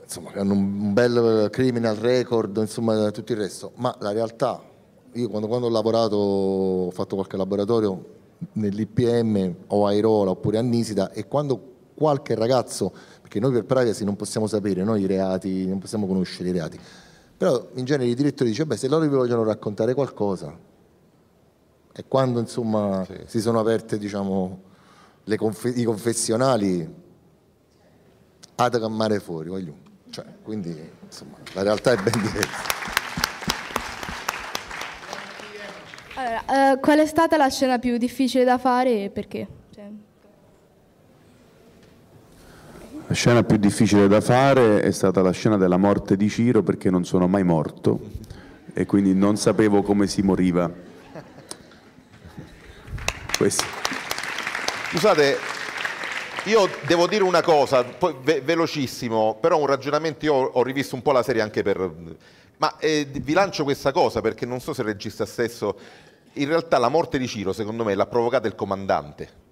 insomma, che hanno un bel criminal record, insomma, tutto il resto, ma la realtà, io quando, quando ho lavorato, ho fatto qualche laboratorio nell'IPM o a Airola oppure a Nisida e quando qualche ragazzo, perché noi per privacy non possiamo sapere no, i reati, non possiamo conoscere i reati, però in genere il direttore dice, beh se loro vi vogliono raccontare qualcosa, e quando insomma si sono aperte diciamo, le confe- i confessionali, ad cammare fuori, voglio. Cioè, quindi insomma, la realtà è ben diversa. Allora, eh, qual è stata la scena più difficile da fare e perché? Cioè, La scena più difficile da fare è stata la scena della morte di Ciro perché non sono mai morto e quindi non sapevo come si moriva. Questo. Scusate, io devo dire una cosa, poi ve- velocissimo, però un ragionamento, io ho rivisto un po' la serie anche per... Ma eh, vi lancio questa cosa perché non so se il regista stesso... In realtà la morte di Ciro, secondo me, l'ha provocata il comandante.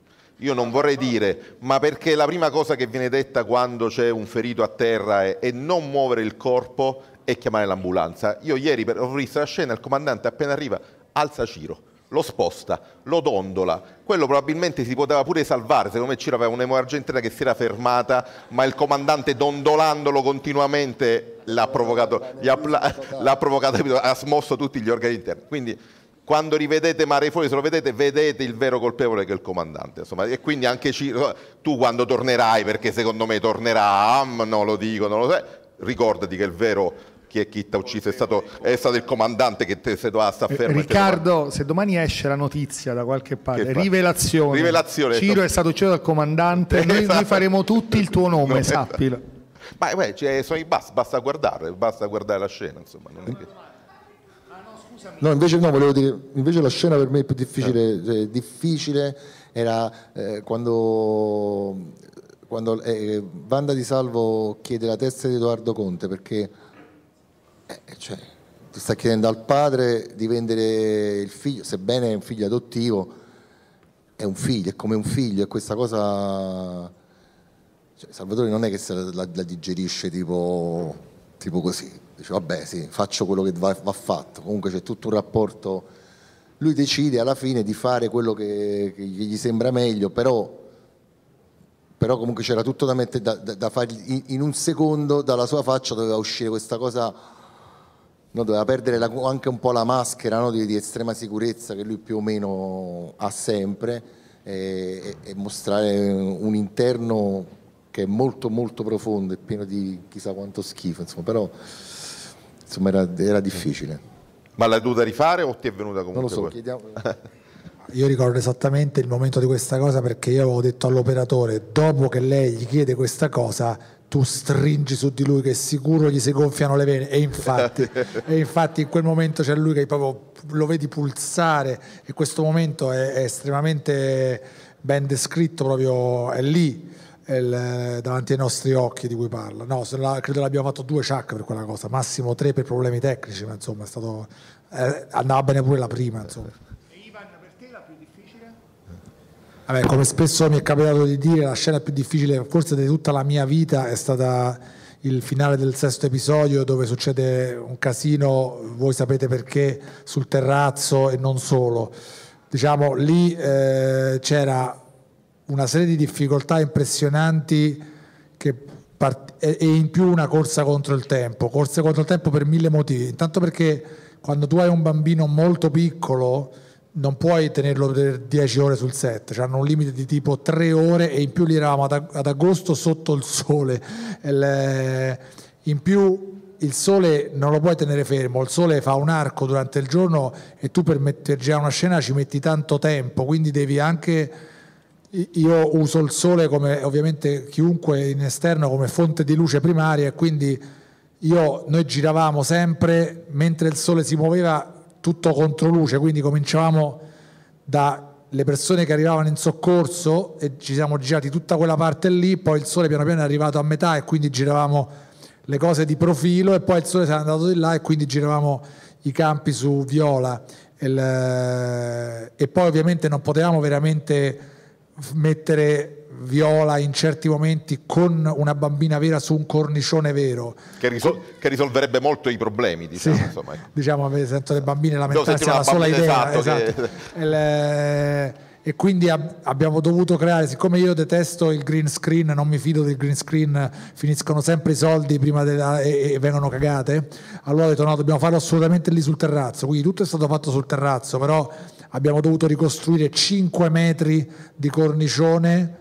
Io non vorrei dire, ma perché la prima cosa che viene detta quando c'è un ferito a terra è, è non muovere il corpo e chiamare l'ambulanza. Io ieri ho visto la scena, il comandante appena arriva alza Ciro lo sposta, lo dondola. Quello probabilmente si poteva pure salvare, secondo me c'era un'emorragia che si era fermata, ma il comandante dondolandolo continuamente l'ha provocato, ha, l'ha provocato, ha smosso tutti gli organi interni. Quindi quando rivedete Mare Fuori, se lo vedete, vedete il vero colpevole che è il comandante. Insomma. E quindi anche Ciro, tu quando tornerai, perché secondo me tornerà, non lo dico, non lo sai, ricordati che il vero chi è chi ti ha ucciso, è stato, è stato, il comandante che te, se doveva stare fermo. Riccardo, se domani esce la notizia da qualche parte, rivelazione, rivelazione, Ciro è stato ucciso dal comandante, esatto. noi, noi, faremo tutti il tuo nome, no, sappilo. Ma beh, cioè, sono i basta, basta guardare, basta guardare la scena, insomma. Che... No, invece no, volevo dire, invece la scena per me è più difficile, cioè, difficile era eh, quando, quando eh, Vanda Di Salvo chiede la testa di Edoardo Conte perché eh, cioè, ti sta chiedendo al padre di vendere il figlio, sebbene è un figlio adottivo, è un figlio, è come un figlio e questa cosa... Cioè, Salvatore non è che se la, la, la digerisce tipo, tipo, così, dice vabbè sì, faccio quello che va, va, fatto, comunque c'è tutto un rapporto, lui decide alla fine di fare quello che, che gli sembra meglio, però però comunque c'era tutto da mettere da, da, da fare in, in, un secondo dalla sua faccia doveva uscire questa cosa no, doveva perdere la, anche un po' la maschera no, di, di, estrema sicurezza che lui più o meno ha sempre e, e, e, mostrare un interno che è molto molto profondo e pieno di chissà quanto schifo, insomma, però insomma, era, era difficile. Ma l'hai dovuta rifare o ti è venuta comunque? Non lo so, chiediamo... Io ricordo esattamente il momento di questa cosa perché io avevo detto all'operatore, dopo che lei gli chiede questa cosa, tu stringi su di lui che sicuro gli si gonfiano le vene e infatti, e infatti in quel momento c'è lui che proprio lo vedi pulsare e questo momento è, è estremamente ben descritto proprio è lì il, davanti ai nostri occhi di cui parla. No, la, credo l'abbiamo fatto due ciak per quella cosa massimo tre per problemi tecnici ma insomma è stato, eh, andava bene pure la prima insomma. Vabbè, come spesso mi è capitato di dire, la scena più difficile forse di tutta la mia vita è stata il finale del sesto episodio dove succede un casino, voi sapete perché, sul terrazzo e non solo. Diciamo, lì eh, c'era una serie di difficoltà impressionanti e in più una corsa contro il tempo, corsa contro il tempo per mille motivi. Intanto perché quando tu hai un bambino molto piccolo non puoi tenerlo per 10 ore sul set, cioè hanno un limite di tipo 3 ore e in più lì eravamo ad, ad agosto sotto il sole. Il, in più il sole non lo puoi tenere fermo, il sole fa un arco durante il giorno e tu per metterci a una scena ci metti tanto tempo, quindi devi anche... Io uso il sole come ovviamente chiunque in esterno come fonte di luce primaria e quindi io, noi giravamo sempre mentre il sole si muoveva tutto contro luce, quindi cominciavamo dalle persone che arrivavano in soccorso e ci siamo girati tutta quella parte lì, poi il sole piano piano è arrivato a metà e quindi giravamo le cose di profilo e poi il sole si è andato di là e quindi giravamo i campi su viola. E poi ovviamente non potevamo veramente mettere viola in certi momenti con una bambina vera su un cornicione vero. Che, risol- che risolverebbe molto i problemi, diciamo. Sì, insomma. Ecco. diciamo, sento le bambine lamentarsi alla sola idea. Esatto, esatto. Che... Il, e quindi ab- abbiamo dovuto creare, siccome io detesto il green screen, non mi fido del green screen, finiscono sempre i soldi prima della, e, e, vengono cagate, allora ho detto no, dobbiamo farlo assolutamente lì sul terrazzo, quindi tutto è stato fatto sul terrazzo, però abbiamo dovuto ricostruire 5 metri di cornicione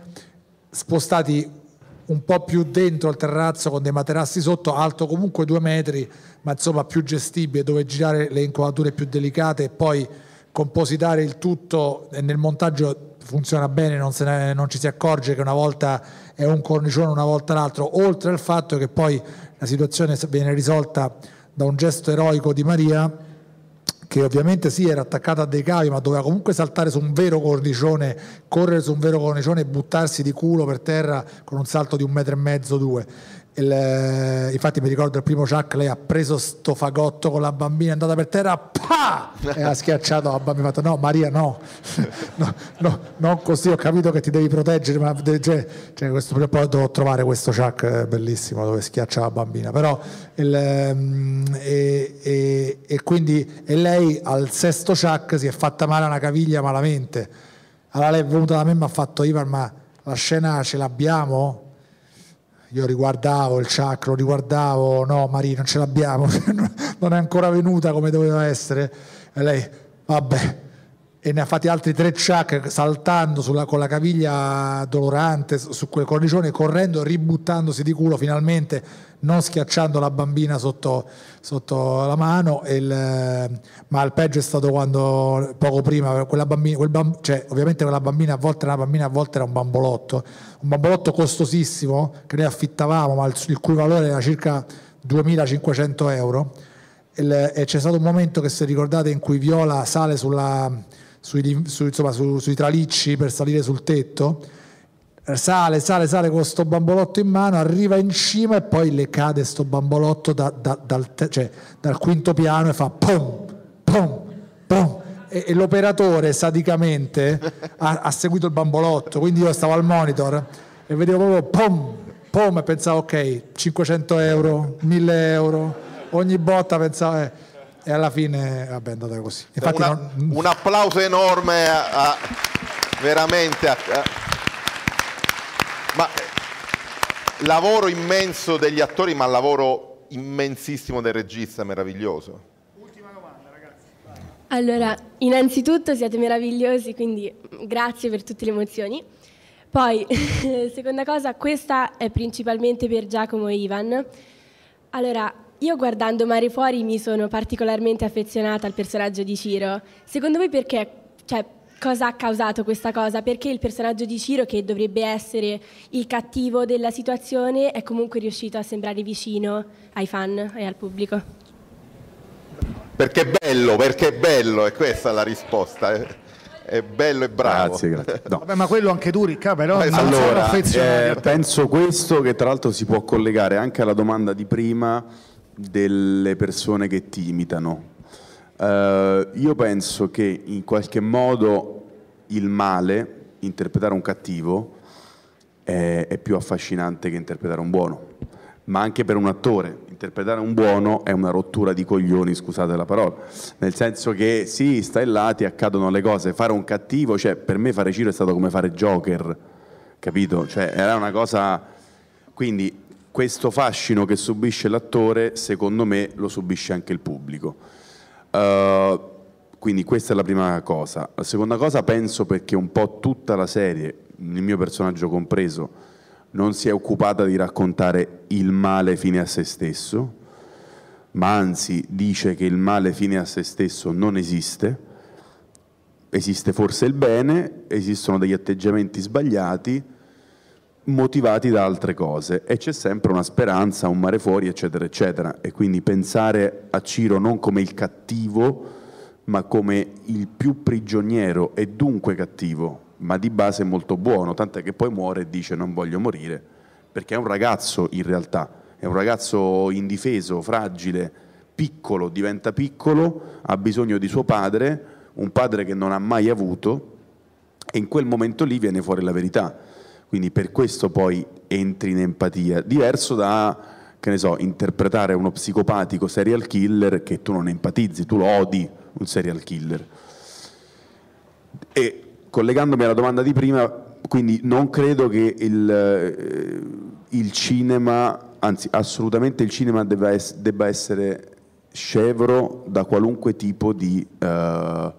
spostati un po' più dentro al terrazzo con dei materassi sotto, alto comunque due metri, ma insomma più gestibile, dove girare le inquadrature più delicate e poi compositare il tutto nel montaggio funziona bene, non, ne, non, ci si accorge che una volta è un cornicione, una volta l'altro, oltre al fatto che poi la situazione viene risolta da un gesto eroico di Maria che ovviamente sì era attaccata a dei cavi ma doveva comunque saltare su un vero cornicione, correre su un vero cornicione e buttarsi di culo per terra con un salto di un metro e mezzo, due il, eh, infatti mi ricordo il primo Chuck, lei ha preso sto fagotto con la bambina, è andata per terra, pa! e ha schiacciato la bambina, ha fatto no Maria no, no, no, non così, ho capito che ti devi proteggere, ma cioè, cioè questo, poi devo trovare questo Chuck eh, bellissimo dove schiaccia la bambina, però il, ehm, e, e, e, quindi e lei al sesto Chuck si è fatta male una caviglia malamente, allora lei è venuta da me e mi ha fatto Ivan ma la scena ce l'abbiamo? Io riguardavo il chakra, riguardavo, no Maria non ce l'abbiamo, non è ancora venuta come doveva essere, e lei, vabbè, e ne ha fatti altri tre chuck saltando sulla, con la caviglia dolorante su quel cornicione, correndo, ributtandosi di culo finalmente, non schiacciando la bambina sotto, sotto la mano. Il, ma il peggio è stato quando poco prima, quella bambina, quel bamb, cioè, ovviamente quella bambina a volte era una bambina, a volte era un bambolotto, un bambolotto costosissimo che noi affittavamo, ma il, il cui valore era circa 2500 euro. Il, e c'è stato un momento che se ricordate in cui Viola sale sulla sui, su, insomma, su, sui tralicci per salire sul tetto, sale, sale, sale con sto bambolotto in mano, arriva in cima e poi le cade sto bambolotto da, da, dal, te, cioè, dal, quinto piano e fa pom, pom, pom. E, e l'operatore sadicamente ha, ha, seguito il bambolotto, quindi io stavo al monitor e vedevo proprio pom, pom e pensavo ok, 500 euro, 1000 euro, ogni botta pensavo... Eh, e alla fine vabbè, è andata così. Infatti, Una, non... Un applauso enorme a, a veramente a, a, ma eh, lavoro immenso degli attori, ma lavoro immensissimo del regista, meraviglioso. Ultima domanda, ragazzi. Allora, innanzitutto siete meravigliosi, quindi grazie per tutte le emozioni. Poi, seconda cosa, questa è principalmente per Giacomo e Ivan. Allora, io guardando Mare Fuori mi sono particolarmente affezionata al personaggio di Ciro. Secondo voi perché? Cioè, cosa ha causato questa cosa? Perché il personaggio di Ciro, che dovrebbe essere il cattivo della situazione, è comunque riuscito a sembrare vicino ai fan e al pubblico? Perché è bello, perché è bello, e questa è la risposta. È bello e bravo. Grazie, grazie. No. Vabbè, ma quello anche tu, Ricca, però allora, eh, penso questo che tra l'altro si può collegare anche alla domanda di prima delle persone che ti imitano. Uh, io penso che in qualche modo il male, interpretare un cattivo, è, è, più affascinante che interpretare un buono. Ma anche per un attore, interpretare un buono è una rottura di coglioni, scusate la parola. Nel senso che sì, stai là, ti accadono le cose. Fare un cattivo, cioè per me fare Ciro è stato come fare Joker, capito? Cioè era una cosa... Quindi questo fascino che subisce l'attore, secondo me, lo subisce anche il pubblico. Uh, quindi questa è la prima cosa. La seconda cosa penso perché un po' tutta la serie, il mio personaggio compreso, non si è occupata di raccontare il male fine a se stesso, ma anzi dice che il male fine a se stesso non esiste, esiste forse il bene, esistono degli atteggiamenti sbagliati, motivati da altre cose e c'è sempre una speranza, un mare fuori, eccetera, eccetera. E quindi pensare a Ciro non come il cattivo, ma come il più prigioniero e dunque cattivo, ma di base molto buono, tant'è che poi muore e dice non voglio morire, perché è un ragazzo in realtà, è un ragazzo indifeso, fragile, piccolo, diventa piccolo, ha bisogno di suo padre, un padre che non ha mai avuto, e in quel momento lì viene fuori la verità quindi per questo poi entri in empatia, diverso da, che ne so, interpretare uno psicopatico serial killer che tu non empatizzi, tu lo odi un serial killer. E collegandomi alla domanda di prima, quindi non credo che il, eh, il cinema, anzi assolutamente il cinema debba, es- debba essere scevro da qualunque tipo di uh,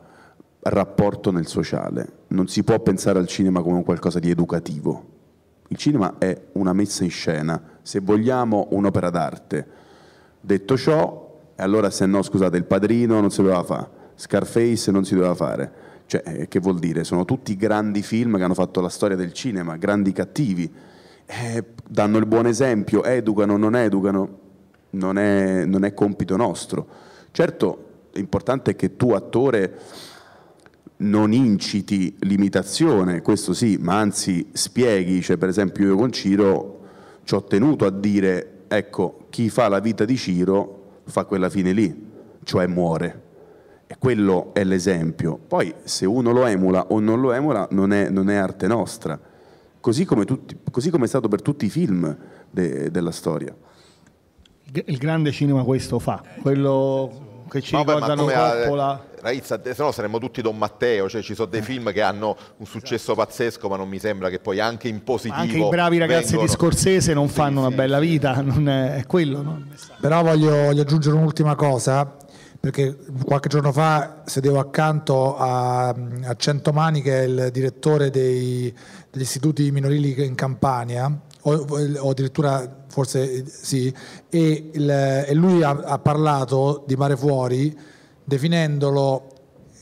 rapporto nel sociale non si può pensare al cinema come qualcosa di educativo. Il cinema è una messa in scena, se vogliamo un'opera d'arte. Detto ciò, allora se no, scusate, il padrino non si doveva fare, Scarface non si doveva fare, Cioè, eh, che vuol dire? Sono tutti grandi film che hanno fatto la storia del cinema, grandi cattivi. Eh, danno il buon esempio, educano, non educano, non è, non è compito nostro. Certo, l'importante è che tu, attore, non inciti l'imitazione, questo sì, ma anzi spieghi, cioè per esempio io con Ciro ci ho tenuto a dire, ecco, chi fa la vita di Ciro fa quella fine lì, cioè muore. E quello è l'esempio. Poi se uno lo emula o non lo emula non è, non è arte nostra, così come, tutti, così come, è stato per tutti i film de, della storia. Il grande cinema questo fa, quello che ci Vabbè, ricordano Coppola. Raizza, se no saremmo tutti Don Matteo, cioè ci sono dei film che hanno un successo pazzesco, ma non mi sembra che poi anche in positivo. Anche i bravi ragazzi vengono... di Scorsese non fanno sì, una bella vita, non è, è quello. No? Però voglio, voglio aggiungere un'ultima cosa perché qualche giorno fa sedevo accanto a, a Centomani che è il direttore dei, degli istituti minorili in Campania o, o addirittura forse sì e, il, e lui ha, ha, parlato di Mare Fuori definendolo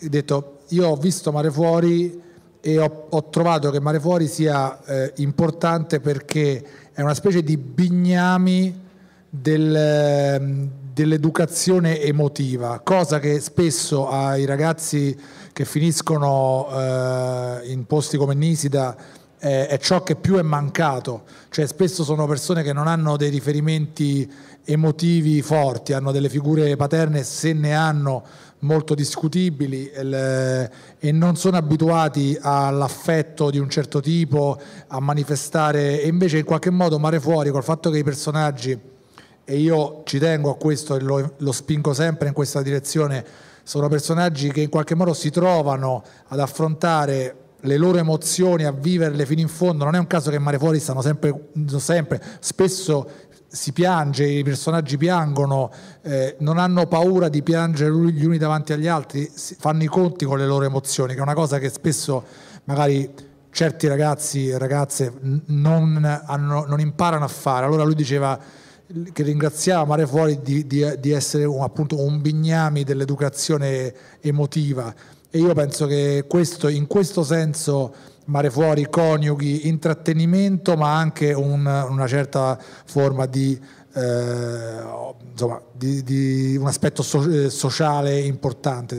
detto io ho visto Mare Fuori e ho, ho trovato che Mare Fuori sia eh, importante perché è una specie di bignami del, dell'educazione emotiva, cosa che spesso ai ragazzi che finiscono eh, in posti come Nisida eh, è ciò che più è mancato, cioè spesso sono persone che non hanno dei riferimenti emotivi forti, hanno delle figure paterne se ne hanno molto discutibili il, e non sono abituati all'affetto di un certo tipo, a manifestare e invece in qualche modo Mare Fuori col fatto che i personaggi e io ci tengo a questo e lo, lo spingo sempre in questa direzione, sono personaggi che in qualche modo si trovano ad affrontare le loro emozioni, a viverle fino in fondo. Non è un caso che Mare Fuori stanno sempre, sempre spesso si piange, i personaggi piangono, eh, non hanno paura di piangere gli uni davanti agli altri, fanno i conti con le loro emozioni, che è una cosa che spesso magari certi ragazzi e ragazze non, hanno, non imparano a fare. Allora lui diceva che ringraziava Mare Fuori di, di, di essere un, appunto un bignami dell'educazione emotiva e io penso che questo, in questo senso Mare Fuori coniughi intrattenimento ma anche un, una certa forma di, eh, insomma, di, di, un aspetto so, eh, sociale importante,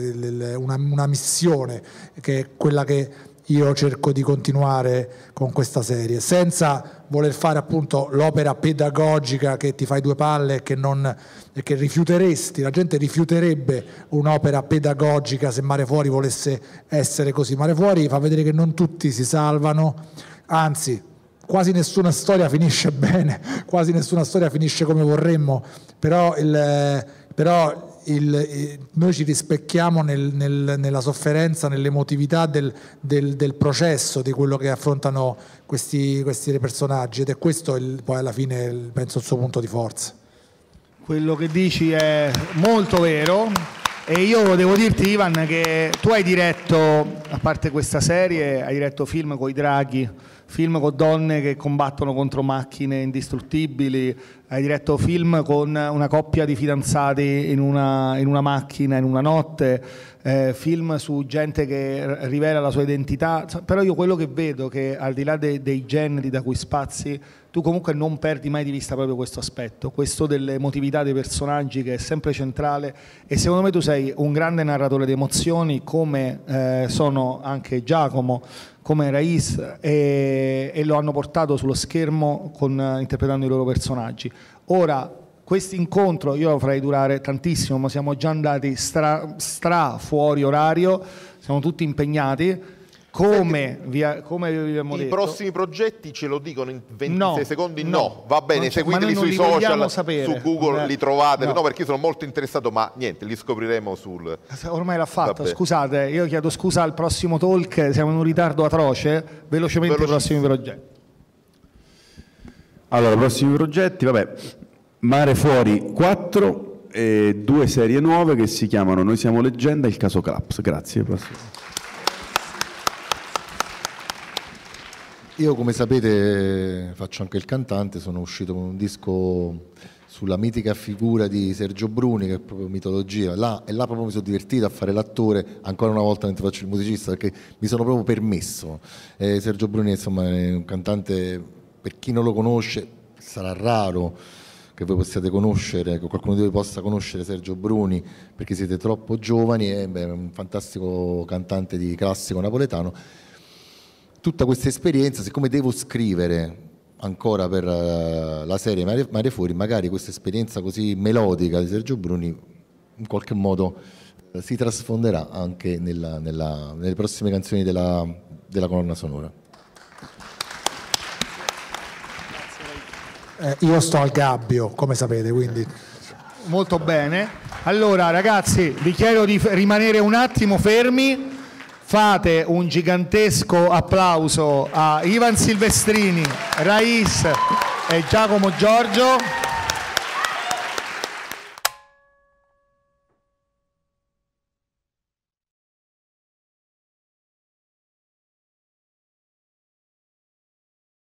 una, una missione che è quella che io cerco di continuare con questa serie, senza voler fare appunto l'opera pedagogica che ti fai due palle e che, non, e che rifiuteresti, la gente rifiuterebbe un'opera pedagogica se Mare Fuori volesse essere così. Mare Fuori fa vedere che non tutti si salvano, anzi quasi nessuna storia finisce bene, quasi nessuna storia finisce come vorremmo, però, il, però il, noi ci rispecchiamo nel, nel, nella sofferenza, nell'emotività del, del, del, processo di quello che affrontano questi, questi personaggi ed è questo il, poi alla fine penso il suo punto di forza. Quello che dici è molto vero e io devo dirti Ivan che tu hai diretto, a parte questa serie, hai diretto film con i draghi, film con donne che combattono contro macchine indistruttibili, hai diretto film con una coppia di fidanzati in una, in una macchina, in una notte, eh, film su gente che rivela la sua identità, però io quello che vedo è che al di là de, dei generi da cui spazi, tu comunque non perdi mai di vista proprio questo aspetto, questo dell'emotività dei personaggi che è sempre centrale. E secondo me tu sei un grande narratore di emozioni come eh, sono anche Giacomo, come Raiz e, e, lo hanno portato sullo schermo con, interpretando i loro personaggi. Ora, questo incontro io lo farei durare tantissimo, ma siamo già andati stra, stra fuori orario, siamo tutti impegnati. Come, come abbiamo I detto, prossimi progetti ce lo dicono in 26 no, secondi? No, no. va bene, seguiteli sui social, sapere. su Google eh, li trovate, no. no. perché io sono molto interessato, ma niente, li scopriremo sul... Ormai l'ha fatto, Vabbè. scusate, io chiedo scusa al prossimo talk, siamo in un ritardo atroce, velocemente i prossimi progetti. Allora, prossimi progetti, vabbè, Mare Fuori 4 e due serie nuove che si chiamano Noi siamo leggenda e il caso Claps. Grazie. Prossimo. Io come sapete faccio anche il cantante, sono uscito con un disco sulla mitica figura di Sergio Bruni, che è proprio mitologia. Là, e là proprio mi sono divertito a fare l'attore, ancora una volta mentre faccio il musicista, perché mi sono proprio permesso. Eh, Sergio Bruni insomma, è un cantante, per chi non lo conosce, sarà raro che voi possiate conoscere, che qualcuno di voi possa conoscere Sergio Bruni, perché siete troppo giovani, è beh, un fantastico cantante di classico napoletano. Tutta questa esperienza, siccome devo scrivere ancora per uh, la serie Mare, Mare, Fuori, magari questa esperienza così melodica di Sergio Bruni in qualche modo uh, si trasfonderà anche nella, nella, nelle prossime canzoni della, della colonna sonora. Eh, io sto al gabbio, come sapete, quindi... Molto bene. Allora ragazzi, vi chiedo di rimanere un attimo fermi fate un gigantesco applauso a Ivan Silvestrini, Rais e Giacomo Giorgio.